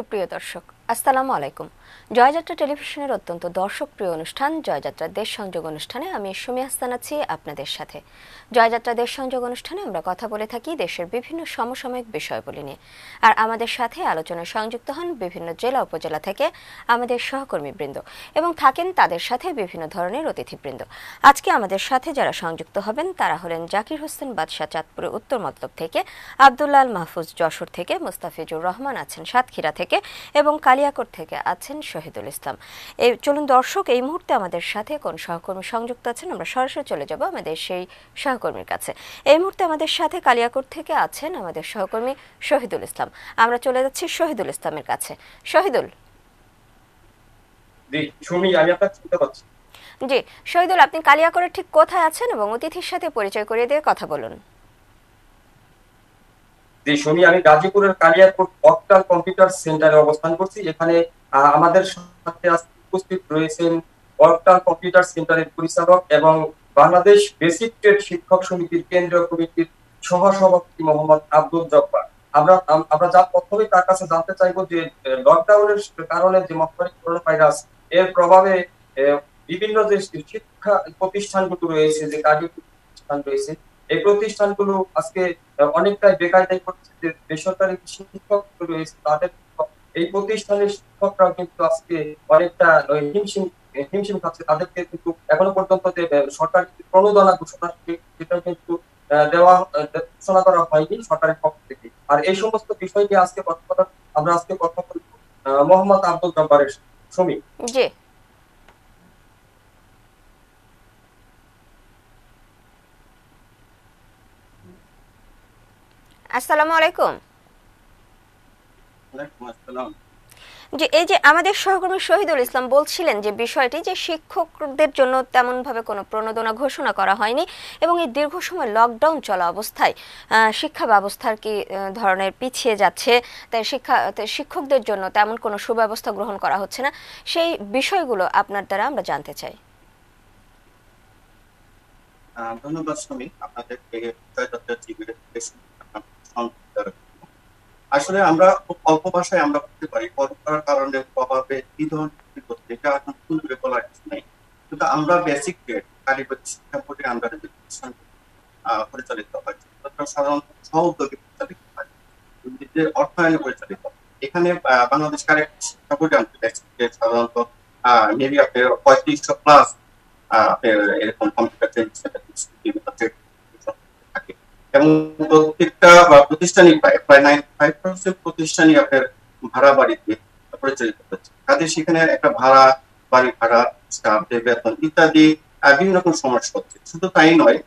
সুপ্রিয় দর্শক আসসালামু আলাইকুম। জয়যাত্রা টেলিভিশনের অত্যন্ত দর্শক প্রিয় অনুষ্ঠান জয়যাত্রা দেশ সংযোগ অনুষ্ঠানে আমি সুমি হাসান আছি আপনাদের সাথে। জয়যাত্রা দেশ সংযোগ অনুষ্ঠানে আমরা কথা বলে থাকি দেশের বিভিন্ন সমসাময়িক বিষয়গুলি নিয়ে। আর আমাদের সাথে আলোচনায় সংযুক্ত হন বিভিন্ন জেলা উপজেলা থেকে আমাদের সহকর্মীবৃন্দ এবং থাকেন তাদের সাথে বিভিন্ন ধরনের অতিথিবৃন্দ। আজকে আমাদের সাথে যারা সংযুক্ত হবেন তারা হলেন জাকির হোসেন বাদশাহ চাঁদপুরে উত্তর মতলব থেকে, আবদুল্লাল মাহফুজ যশোর থেকে, মুস্তাফিজুর রহমান আছেন সাতক্ষীরা থেকে এবং কালিয়াকোট থেকে আছেন শহীদুল ইসলাম। এই চলুন দর্শক এই মুহূর্তে আমাদের সাথে কোন সহকর্মী সংযুক্ত আছেন? আমরা সরাসরি চলে যাব আমাদের সেই সহকর্মীর কাছে। এই মুহূর্তে আমাদের সাথে কালিয়াকোট থেকে আছেন আমাদের সহকর্মী শহীদুল ইসলাম। আমরা চলে যাচ্ছি শহীদুল ইসলামের কাছে। শহীদুল। জি শহীদুল আপনি কালিয়াকোটের ঠিক কোথায় আছেন এবং অতিথির সাথে পরিচয় করিয়ে দিয়ে কথা বলুন। জি সুমি আমি গাজীপুরের কালিয়াপুর অক্টাল কম্পিউটার সেন্টারে অবস্থান করছি এখানে আমাদের সাথে উপস্থিত রয়েছেন অক্টাল কম্পিউটার সেন্টারের পরিচালক এবং বাংলাদেশ বেসিক ট্রেড শিক্ষক সমিতির কেন্দ্রীয় কমিটির সহসভাপতি মোহাম্মদ আব্দুল জব্বার। আমরা আমরা যা তার কাছে জানতে চাইব যে লকডাউনের কারণে যে মহামারী করোনা ভাইরাস এর প্রভাবে বিভিন্ন যে শিক্ষা প্রতিষ্ঠানগুলো রয়েছে, যে কার্যক্রম প্রতিষ্ঠান রয়েছে, এই প্রতিষ্ঠানগুলো আজকে অনেকটাই বেকায়দায় করছে যে বেসরকারি শিক্ষক রয়েছে, তাদের এই প্রতিষ্ঠানের শিক্ষকরাও কিন্তু আজকে অনেকটা হিমশিম হিমশিম খাচ্ছে। তাদেরকে কিন্তু এখনও পর্যন্ত যে সরকার প্রণোদনা ঘোষণা সেটা কিন্তু দেওয়া ঘোষণা করা হয়নি সরকারের পক্ষ থেকে। আর এই সমস্ত বিষয় নিয়ে আজকে কথা আমরা আজকে কথা বলব মোহাম্মদ আব্দুল জব্বারের শ্রমিক আসসালামু। আলাইকুম যে এই যে আমাদের সহকর্মী শহীদুল ইসলাম বলছিলেন যে বিষয়টি যে শিক্ষকদের জন্য তেমন ভাবে কোনো প্রণোদনা ঘোষণা করা হয়নি এবং এই দীর্ঘ সময় লকডাউন চলা অবস্থায় শিক্ষা ব্যবস্থার কি ধরনের পিছিয়ে যাচ্ছে তাই শিক্ষা শিক্ষকদের জন্য তেমন কোনো সুব্যবস্থা গ্রহণ করা হচ্ছে না সেই বিষয়গুলো আপনার দ্বারা আমরা জানতে চাই। ধন্যবাদ স্বামী আসলে আমরা অল্প ভাষায় আমরা পারি। কারণে কি ধরনের করছে এটা এখন কিছু নেই। কিন্তু আমরা বেসিক গ্রেড কারিগরি শিক্ষা বোর্ডে আমরা যে প্রতিষ্ঠান পরিচালিত হয়। সাধারণত সহ উদ্যোগে পরিচালিত হয়। অর্থায়নে পরিচালিত এখানে বাংলাদেশ কারিগরি শিক্ষা বোর্ডে সাধারণত মেবি আপনার পঁয়ত্রিশশো প্লাস এরকম কম্পিউটার এবং প্রত্যেকটা বা প্রতিষ্ঠানই প্রায় প্রায় নাইন ফাইভ পার্সেন্ট প্রতিষ্ঠানই আপনার ভাড়া বাড়িতে পরিচালিত হচ্ছে। কাজে সেখানে একটা ভাড়া, বাড়ি ভাড়া স্টাফদের বেতন ইত্যাদি বিভিন্ন রকম সমস্যা হচ্ছে। শুধু তাই নয়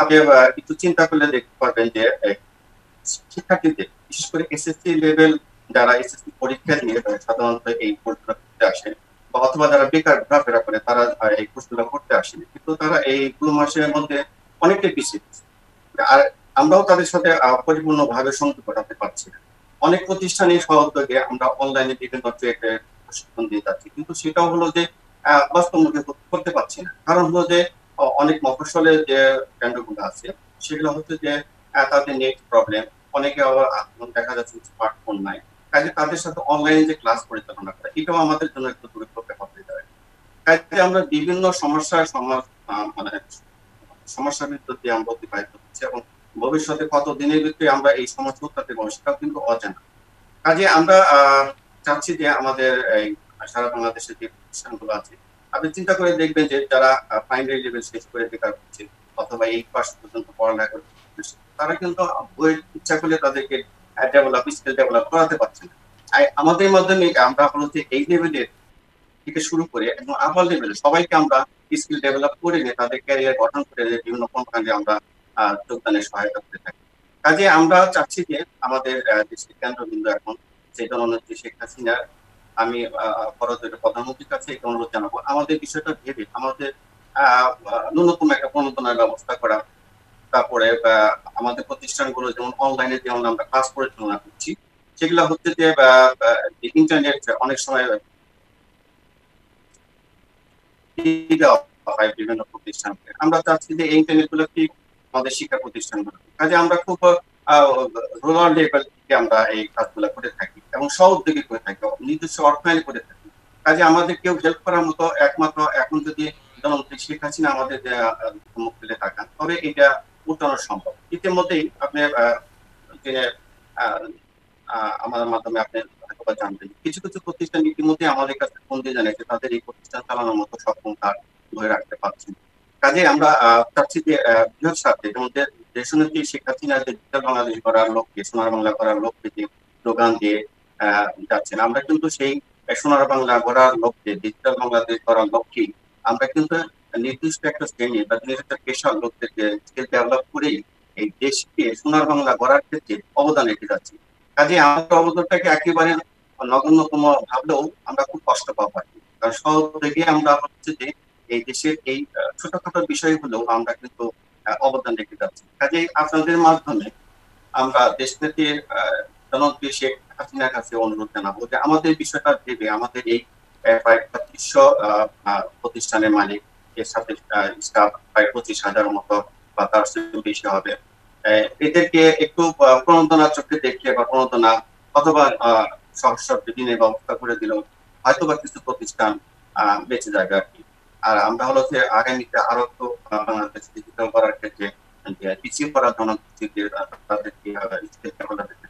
আপনি একটু চিন্তা করলে দেখতে পারবেন যে শিক্ষার্থীদের, বিশেষ করে এসএসসি লেভেল যারা এসএসসি পরীক্ষা দিয়ে সাধারণত এই কোর্সগুলো করতে আসে, বা অথবা যারা বেকার ঘোরাফেরা করে, তারা এই কোর্সগুলো করতে আসেনি কিন্তু তারা এই দু মাসের মধ্যে অনেকটাই পিছিয়ে। আর আমরাও তাদের সাথে পরিপূর্ণ ভাবে সংযোগ ঘটাতে পারছি না। অনেক প্রতিষ্ঠানে সহযোগে আমরা অনলাইনে বিভিন্ন প্রশিক্ষণ দিয়ে যাচ্ছি। কিন্তু সেটাও হলো যে বাস্তবমুখী করতে পারছি না। কারণ হলো যে অনেক মফস্বলের যে কেন্দ্রগুলো আছে, সেগুলো হচ্ছে যে তাদের নেট প্রবলেম অনেকে আবার দেখা যাচ্ছে স্মার্টফোন নাই। কাজে তাদের সাথে অনলাইনে যে ক্লাস পরিচালনা করা, এটাও আমাদের জন্য একটু দুর্লভ হতে যায় কাজে আমরা বিভিন্ন সমস্যার সমাজ মানে সমস্যার ভিতর দিয়ে আমরা অতিবাহিত হচ্ছে এবং ভবিষ্যতে কত দিনের ভিতরে আমরা এই উত্তাতে পারব সেটাও কিন্তু অজানা। কাজে আমরা চাচ্ছি যে আমাদের এই সারা বাংলাদেশের যে প্রতিষ্ঠানগুলো আছে, আপনি চিন্তা করে দেখবেন যে যারা প্রাইমারি লেভেল শেষ করে বেকার হচ্ছে অথবা এই পাস পর্যন্ত পড়ালেখা করছে তারা কিন্তু বইয়ের ইচ্ছা করলে তাদেরকে ডেভেলপ স্কিল ডেভেলপ করাতে পারছে না। আমাদের মাধ্যমে আমরা হলো যে এই লেভেলের থেকে শুরু করে এবং আপার লেভেলে সবাইকে আমরা স্কিল ডেভেলপ করে নিয়ে তাদের ক্যারিয়ার গঠন করে বিভিন্ন কোম্পানি আমরা যোগদানের সহায়তা করে থাকি। কাজে আমরা চাচ্ছি যে আমাদের দেশের কেন্দ্রবিন্দু এখন সেই জননেত্রী শেখ হাসিনা, আমি ভারতের প্রধানমন্ত্রীর কাছে এটা অনুরোধ জানাব। আমাদের বিষয়টা ভেবে আমাদের ন্যূনতম একটা প্রণোদনার ব্যবস্থা করা, তারপরে আমাদের প্রতিষ্ঠানগুলো যেমন অনলাইনে যেমন আমরা ক্লাস পরিচালনা করছি, সেগুলো হচ্ছে যে ইন্টারনেট অনেক সময় বিভিন্ন প্রতিষ্ঠানকে। আমরা চাচ্ছি যে ইন্টারনেটগুলো কি আমাদের শিক্ষা প্রতিষ্ঠানগুলো কাজে আমরা খুব রুরাল লেভেল থেকে আমরা এই কাজগুলো করে থাকি এবং সহ উদ্যোগী করে থাকি, নিজস্ব অর্থায়ন করে থাকি। কাজে আমাদের কেউ হেল্প করার মতো একমাত্র এখন যদি প্রধানমন্ত্রী শেখ হাসিনা আমাদের মুখ তুলে থাকান তবে এটা উঠানো সম্ভব। ইতিমধ্যেই আপনি যে আমাদের মাধ্যমে আপনি হয়তো জানবেন। কিছু কিছু প্রতিষ্ঠান ইতিমধ্যে আমাদের কাছে ফোন দিয়ে জানিয়েছে, তাদের এই প্রতিষ্ঠান চালানোর মতো সক্ষমতা ধরে রাখতে পারছেন। কাজে আমরা চাচ্ছি যে বৃহৎ স্বার্থে যেমন দেশনেত্রী শেখ হাসিনা যে ডিজিটাল বাংলাদেশ করার লক্ষ্যে, সোনার বাংলা করার লক্ষ্যে যে স্লোগান দিয়ে যাচ্ছেন, আমরা কিন্তু সেই সোনার বাংলা গড়ার লক্ষ্যে ডিজিটাল বাংলাদেশ করার লক্ষ্যে, আমরা কিন্তু নির্দিষ্ট একটা শ্রেণি বা নির্দিষ্ট পেশার লোকদেরকে ডেভেলপ করেই এই দেশকে সোনার বাংলা গড়ার ক্ষেত্রে অবদান রেখে যাচ্ছি। কাজে আমাদের অবদানটাকে একেবারে নগণ্যতম ভাবলেও আমরা খুব কষ্ট পাবো কারণ সব থেকে আমরা হচ্ছে যে এই দেশের এই ছোটখাটো বিষয়গুলো আমরা কিন্তু অবদান রেখে যাচ্ছি। কাজে আপনাদের মাধ্যমে আমরা দেশ থেকে জনপ্রিয় শেখ হাসিনার কাছে অনুরোধ জানাব যে আমাদের বিষয়টা ভেবে আমাদের এই প্রায় প্রতিষ্ঠানের মালিক এর সাথে স্টাফ প্রায় পঁচিশ হাজার মতো বা তার বেশি হবে। এদেরকে একটু প্রণোদনা চোখে দেখে বা প্রণোদনা অথবা সহস্র দিনের ব্যবস্থা করে দিল হয়তো বা কিছু প্রতিষ্ঠান বেঁচে যাবে আর কি। আর আমরা হলো যে আগামীতে আরও তো বাংলাদেশ ডিজিটাল করার ক্ষেত্রে পিছিয়ে পড়া জনগোষ্ঠীকে তাদেরকে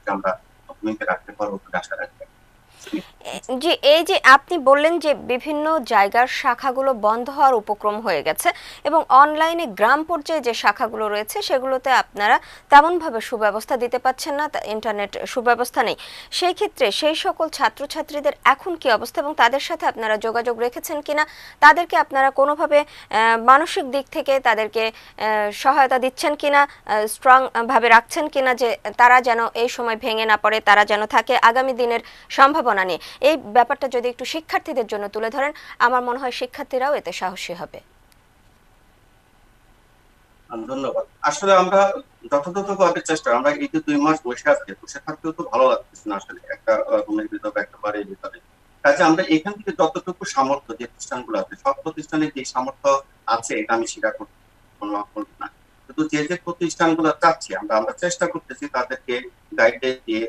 আমরা ভূমিকা রাখতে পারব আশা রাখতে জি এই যে আপনি বললেন যে বিভিন্ন জায়গার শাখাগুলো বন্ধ হওয়ার উপক্রম হয়ে গেছে এবং অনলাইনে গ্রাম পর্যায়ে যে শাখাগুলো রয়েছে সেগুলোতে আপনারা তেমনভাবে সুব্যবস্থা দিতে পাচ্ছেন না ইন্টারনেট সুব্যবস্থা নেই। সেই ক্ষেত্রে সেই সকল ছাত্রছাত্রীদের এখন কি অবস্থা এবং তাদের সাথে আপনারা যোগাযোগ রেখেছেন কিনা? তাদেরকে আপনারা কোনোভাবে মানসিক দিক থেকে তাদেরকে সহায়তা দিচ্ছেন কিনা? স্ট্রং ভাবে রাখছেন কিনা যে তারা যেন এই সময় ভেঙে না পড়ে, তারা যেন থাকে। আগামী দিনের সম্ভাবনা নিয়ে। এই ব্যাপারটা যদি একটু শিক্ষার্থীদের জন্য তুলে ধরেন, আমার মনে হয় শিক্ষার্থীরাও এতে সাহসী হবে। ধন্যবাদ। আসলে আমরা চেষ্টা, আমরা এই যে দুই মাস বসে বসে থাকতেও তো ভালো লাগতেছে না আসলে। একটা রুমের ভিতরে একটা বাড়ির ভিতরে। কাজে আমরা এখান থেকে যতটুকু সামর্থ্য, যে প্রতিষ্ঠানগুলো আছে, সব যে সামর্থ্য আছে, এটা আমি স্বীকার করতে না কিন্তু যে যে প্রতিষ্ঠানগুলো চাচ্ছি, আমরা আমরা চেষ্টা করতেছি তাদেরকে গাইডলাইন দিয়ে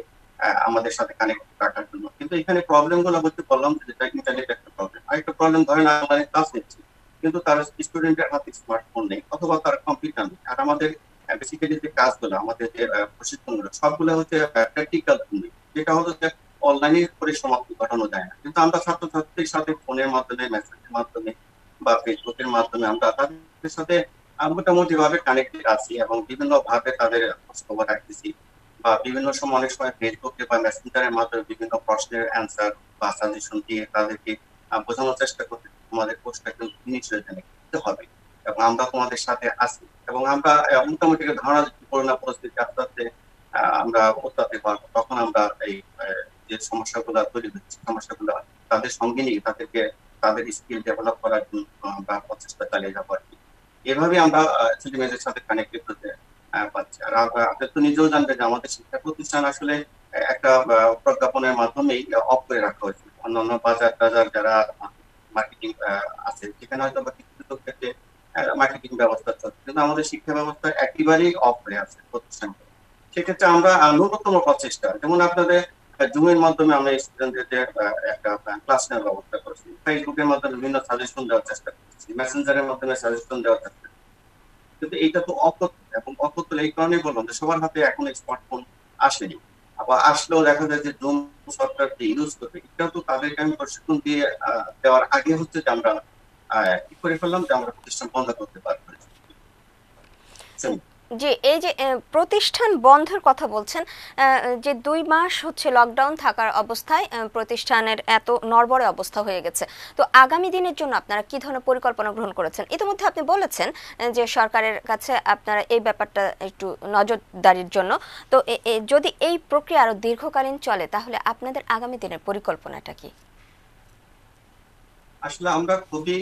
আমাদের সাথে কানেক্ট রাখার জন্য। কিন্তু এখানে প্রবলেমগুলো হচ্ছে বললাম যেটা ইন্টারনেট একটা প্রবলেম আরেকটা প্রবলেম ধরেন অনলাইনে ক্লাস নিচ্ছি কিন্তু তার স্টুডেন্টের হাতে স্মার্টফোন নেই অথবা তার কম্পিউটার নেই। আর আমাদের বেসিক্যালি যে কাজগুলো, আমাদের যে প্রশিক্ষণগুলো, সবগুলো হচ্ছে প্র্যাকটিক্যাল যেটা হলো যে অনলাইনে করে সমাপ্তি ঘটানো যায় না। কিন্তু আমরা ছাত্রছাত্রীর সাথে ফোনের মাধ্যমে মেসেজের মাধ্যমে বা ফেসবুকের মাধ্যমে আমরা তাদের সাথে মোটামুটি ভাবে কানেক্টেড আছি এবং বিভিন্ন ভাবে তাদের খোঁজখবর রাখতেছি। বিভিন্ন সময় অনেক সময় ফেসবুকে বা মেসেঞ্জারের মাধ্যমে বিভিন্ন প্রশ্নের অ্যান্সার বা সাজেশন দিয়ে তাদেরকে বোঝানোর চেষ্টা করতে তোমাদের কোর্সটা কিন্তু হয়ে দিতে হবে। এবং আমরা তোমাদের সাথে আছি। এবং আমরা মোটামুটি ধারণা করোনা পরিস্থিতি আস্তে আস্তে আমরা উত্তাতে পারব তখন আমরা এই যে সমস্যাগুলো তৈরি হচ্ছে, সমস্যাগুলো তাদের সঙ্গে নিয়ে তাদেরকে, তাদের স্কিল ডেভেলপ করার জন্য আমরা প্রচেষ্টা চালিয়ে যাব আর কি। এভাবে আমরা ছেলেমেয়েদের সাথে কানেক্টেড হতে নিজেও জানবেন যে আমাদের শিক্ষা প্রতিষ্ঠান আসলে একটা প্রজ্ঞাপনের মাধ্যমেই অফ করে রাখা হয়েছে। অন্যান্য বাজার টাজার যারা মার্কেটিং আছে, সেখানে হয়তো বা কিছু ক্ষেত্রে মার্কেটিং ব্যবস্থা চলছে। কিন্তু আমাদের শিক্ষা ব্যবস্থা একেবারেই অফ হয়ে আছে প্রতিষ্ঠান। সেক্ষেত্রে আমরা ন্যূনতম প্রচেষ্টা, যেমন আপনাদের জুমের মাধ্যমে আমরা স্টুডেন্টদের একটা ক্লাস নেওয়ার ব্যবস্থা করছি। ফেসবুকের মাধ্যমে বিভিন্ন সাজেশন দেওয়ার চেষ্টা করছি। মেসেঞ্জারের মাধ্যমে সাজেশন দেওয়ার চেষ্টা কিন্তু এইটা তো অকথ্য এবং অকথ্য এই কারণে বললাম যে সবার হাতে এখন স্মার্টফোন আসেনি। আবার আসলেও দেখা যায় যে জুম সফটওয়্যারটি ইউজ করবে এটা তো তাদেরকে আমি প্রশিক্ষণ দিয়ে দেওয়ার আগে হচ্ছে যে আমরা কি করে ফেললাম যে আমরা প্রতিষ্ঠান বন্ধ করতে পারব। যে এই যে প্রতিষ্ঠান বন্ধের কথা বলছেন যে দুই মাস হচ্ছে লকডাউন থাকার অবস্থায় প্রতিষ্ঠানের এত নরবরে অবস্থা হয়ে গেছে। তো আগামী দিনের জন্য আপনারা কি ধরনের পরিকল্পনা গ্রহণ করেছেন? ইতিমধ্যে আপনি বলেছেন যে সরকারের কাছে আপনারা এই ব্যাপারটা একটু নজরদারির জন্য। তো যদি এই প্রক্রিয়া আরও দীর্ঘকালীন চলে, তাহলে আপনাদের আগামী দিনের পরিকল্পনাটা কি? আসলে আমরা খুবই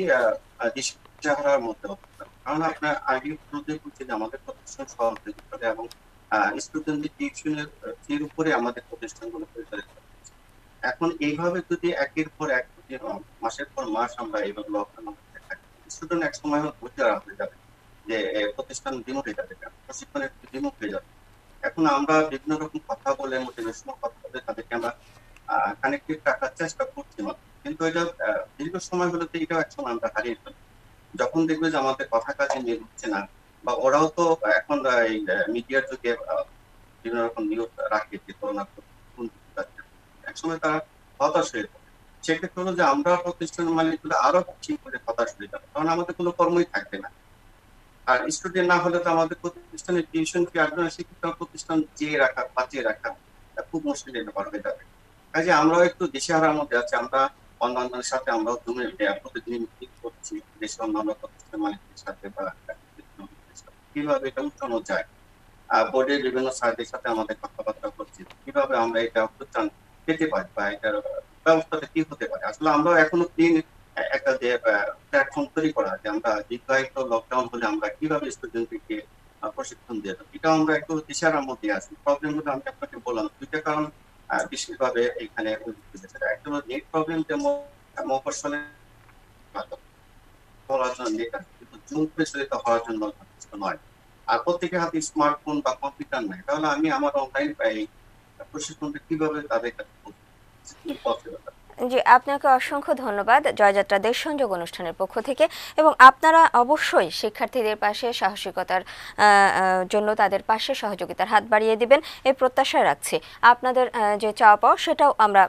কারণ আপনার আগে শুরুতে বলছি যে আমাদের প্রতিষ্ঠান সহযোগী করে এবং স্টুডেন্টদের টিউশনের ফির উপরে আমাদের প্রতিষ্ঠানগুলো পরিচালিত এখন এইভাবে যদি একের পর এক মাসের পর মাস আমরা এইভাবে লকডাউন স্টুডেন্ট এক সময় বুঝতে হয়ে যাবে, যে প্রতিষ্ঠান বিমুখ হয়ে যাবে প্রশিক্ষণের বিমুখ হয়ে যাবে। এখন আমরা বিভিন্ন রকম কথা বলে মোটিভেশনাল কথা বলে তাদেরকে আমরা কানেক্টেড রাখার চেষ্টা করছি। কিন্তু এটা দীর্ঘ সময় হলে তো এটাও একসময় আমরা হারিয়ে ফেলব যখন দেখবে যে আমাদের কথা কাজে মিল হচ্ছে না, বা ওরাও তো এখন এই মিডিয়ার যুগে বিভিন্ন রকম নিউজ রাখে যে করোনা। একসময় তারা হতাশ হয়ে পড়ে। সেক্ষেত্রে হলো যে আমরা প্রতিষ্ঠানের মালিকগুলো আরও বেশি করে হতাশ হয়ে যাব, কারণ আমাদের কোনো কর্মই থাকবে না। আর স্টুডেন্ট না হলে তো আমাদের প্রতিষ্ঠানের টিউশন ফি আসবে না সেক্ষেত্রে প্রতিষ্ঠান চেয়ে রাখা, বাঁচিয়ে রাখা খুব মুশকিলের ব্যাপার হয়ে যাবে। কাজে আমরাও একটু দিশেহারার মধ্যে আছি, আমরা অন্যান্যের সাথে প্রতিদিন মিটিং করছি দেশের অন্যান্য প্রতিষ্ঠান মালিকদের সাথে বা কীভাবে এটা উঠানো যায়? বোর্ডের বিভিন্ন সাইডের সাথে আমাদের কথাবার্তা করছি কীভাবে আমরা এটা উত্থান পেতে পারি বা এটার ব্যবস্থাটা কি হতে পারে? আসলে আমরা এখনও দিন একটা যে প্ল্যাটফর্ম তৈরি করা যে আমরা দীর্ঘায়িত লকডাউন হলে আমরা কীভাবে স্টুডেন্টদেরকে প্রশিক্ষণ দিয়ে এটা আমরা একটু দিশারার মধ্যে আছি। প্রবলেমগুলো আমি আপনাকে বললাম। দুইটা কারণ বিশেষভাবে এখানে একটা নেট প্রবলেম যেমন হওয়ার জন্য যথেষ্ট নয়। আর প্রত্যেকের হাতে স্মার্টফোন বা কম্পিউটার নাই। তাহলে আমি আমার অনলাইন প্রশিক্ষণটা কীভাবে তাদের কাছে? জি, আপনাকে অসংখ্য ধন্যবাদ জয়যাত্রা দেশ সংযোগ অনুষ্ঠানের পক্ষ থেকে এবং আপনারা অবশ্যই শিক্ষার্থীদের পাশে সাহসিকতার জন্য তাদের পাশে সহযোগিতার হাত বাড়িয়ে দিবেন। এই প্রত্যাশা রাখছি। আপনাদের যে চাওয়া পাওয়া সেটাও আমরা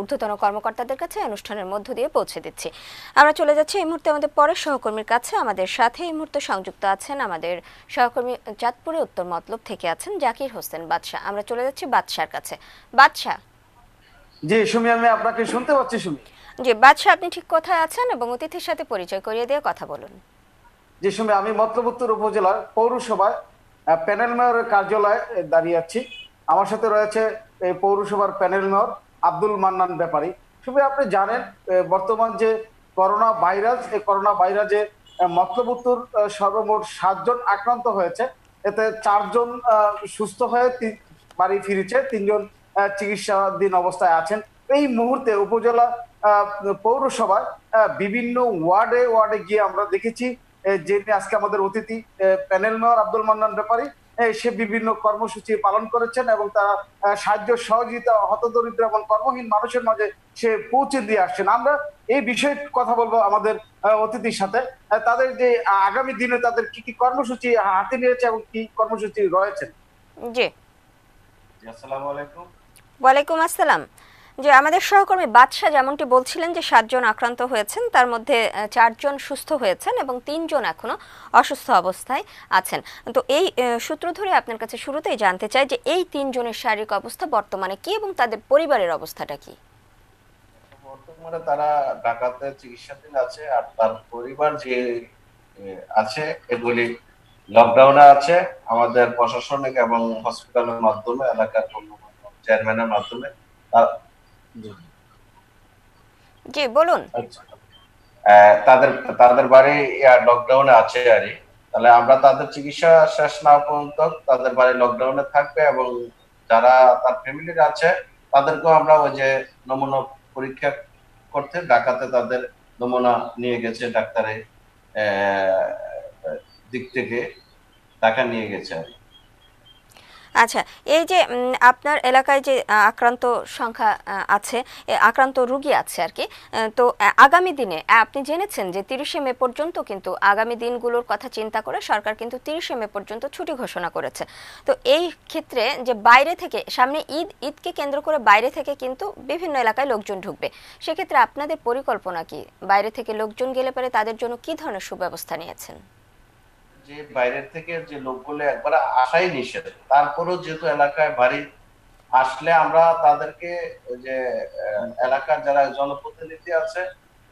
ঊর্ধ্বতন কর্মকর্তাদের কাছে অনুষ্ঠানের মধ্য দিয়ে পৌঁছে দিচ্ছি। আমরা চলে যাচ্ছি এই মুহূর্তে আমাদের পরের সহকর্মীর কাছে। আমাদের সাথে এই মুহূর্তে সংযুক্ত আছেন আমাদের সহকর্মী চাঁদপুরে উত্তর মতলব থেকে আছেন জাকির হোসেন বাদশাহ। আমরা চলে যাচ্ছি বাদশার কাছে। বাদশাহ। জি সুমি আমি আপনাকে শুনতে পাচ্ছি সুমি। জি বাদশাহ আপনি ঠিক কোথায় আছেন এবং অতিথির সাথে পরিচয় করিয়ে দিয়ে কথা বলুন। যে সুমি আমি মতলবুত্তর উপজেলার পৌরসভায় প্যানেল মেয়রের কার্যালয়ে দাঁড়িয়ে আছি। আমার সাথে রয়েছে এই পৌরসভার প্যানেল মেয়র আব্দুল মান্নান ব্যাপারী। সুমি আপনি জানেন বর্তমান যে করোনা ভাইরাস এই করোনা ভাইরাসে মতলবুত্তর সর্বমোট সাতজন আক্রান্ত হয়েছে। এতে চারজন সুস্থ হয়ে বাড়ি ফিরেছে তিনজন চিকিৎসাধীন অবস্থায় আছেন। এই মুহূর্তে উপজেলা আহ, বিভিন্ন ওয়ার্ডে ওয়ার্ডে গিয়ে আমরা দেখেছি যে আজকে আমাদের অতিথি প্যানেল মেয়র আব্দুল মান্নান ব্যাপারী সে বিভিন্ন কর্মসূচি পালন করেছেন এবং তারা সাহায্য সহযোগিতা হতদরিদ্র এবং কর্মহীন মানুষের মাঝে সে পৌঁছে দিয়ে আসছেন। আমরা এই বিষয়ে কথা বলব আমাদের অতিথির সাথে। তাদের যে আগামী দিনে তাদের কি কি কর্মসূচি হাতে নিয়েছে এবং কি কর্মসূচি রয়েছে? জি আসসালামু আলাইকুম। ওয়ালাইকুম আসসালাম। যে আমাদের সহকর্মী বাদশাহ যেমনটি বলছিলেন যে সাতজন আক্রান্ত হয়েছেন, তার মধ্যে চারজন সুস্থ হয়েছেন এবং তিনজন এখনও অসুস্থ অবস্থায় আছেন। তো এই সূত্র ধরে আপনার কাছে শুরুতেই জানতে চাই যে এই তিনজনের শারীরিক অবস্থা বর্তমানে কি এবং তাদের পরিবারের অবস্থাটা কি? বর্তমানে তারা ঢাকাতে চিকিৎসাধীন আছে আর তার পরিবার যে আছে, এগুলি লকডাউনে আছে। আমাদের প্রশাসনিক এবং হসপিটালের মাধ্যমে এলাকার চেয়ারম্যানের মাধ্যমে জি বলুন আচ্ছা। তাদের তাদের বাড়ি লকডাউনে আছে আর তাহলে আমরা তাদের চিকিৎসা শেষ না পর্যন্ত তাদের বাড়ি লকডাউনে থাকবে এবং যারা তার ফ্যামিলির আছে তাদেরকেও আমরা ওই যে নমুনা পরীক্ষা করতে ঢাকাতে তাদের নমুনা নিয়ে গেছে ডাক্তারের দিক থেকে ঢাকা নিয়ে গেছে আর কি। আচ্ছা এই যে আপনার এলাকায় যে আক্রান্ত সংখ্যা আছে আক্রান্ত রুগী আছে আর কি তো আগামী দিনে আপনি জেনেছেন যে তিরিশে মে পর্যন্ত কিন্তু আগামী দিনগুলোর কথা চিন্তা করে সরকার কিন্তু তিরিশে মে পর্যন্ত ছুটি ঘোষণা করেছে। তো এই ক্ষেত্রে যে বাইরে থেকে, সামনে ঈদ, ঈদকে কেন্দ্র করে বাইরে থেকে কিন্তু বিভিন্ন এলাকায় লোকজন ঢুকবে। সেক্ষেত্রে আপনাদের পরিকল্পনা কি? বাইরে থেকে লোকজন গেলে পরে তাদের জন্য কি ধরনের সুব্যবস্থা নিয়েছেন? যে বাইরের থেকে যে লোকগুলো একবার আসাই নিষেধ। তারপরেও যেহেতু এলাকায় বাড়ি, আসলে আমরা তাদেরকে যে এলাকার যারা জনপ্রতিনিধি আছে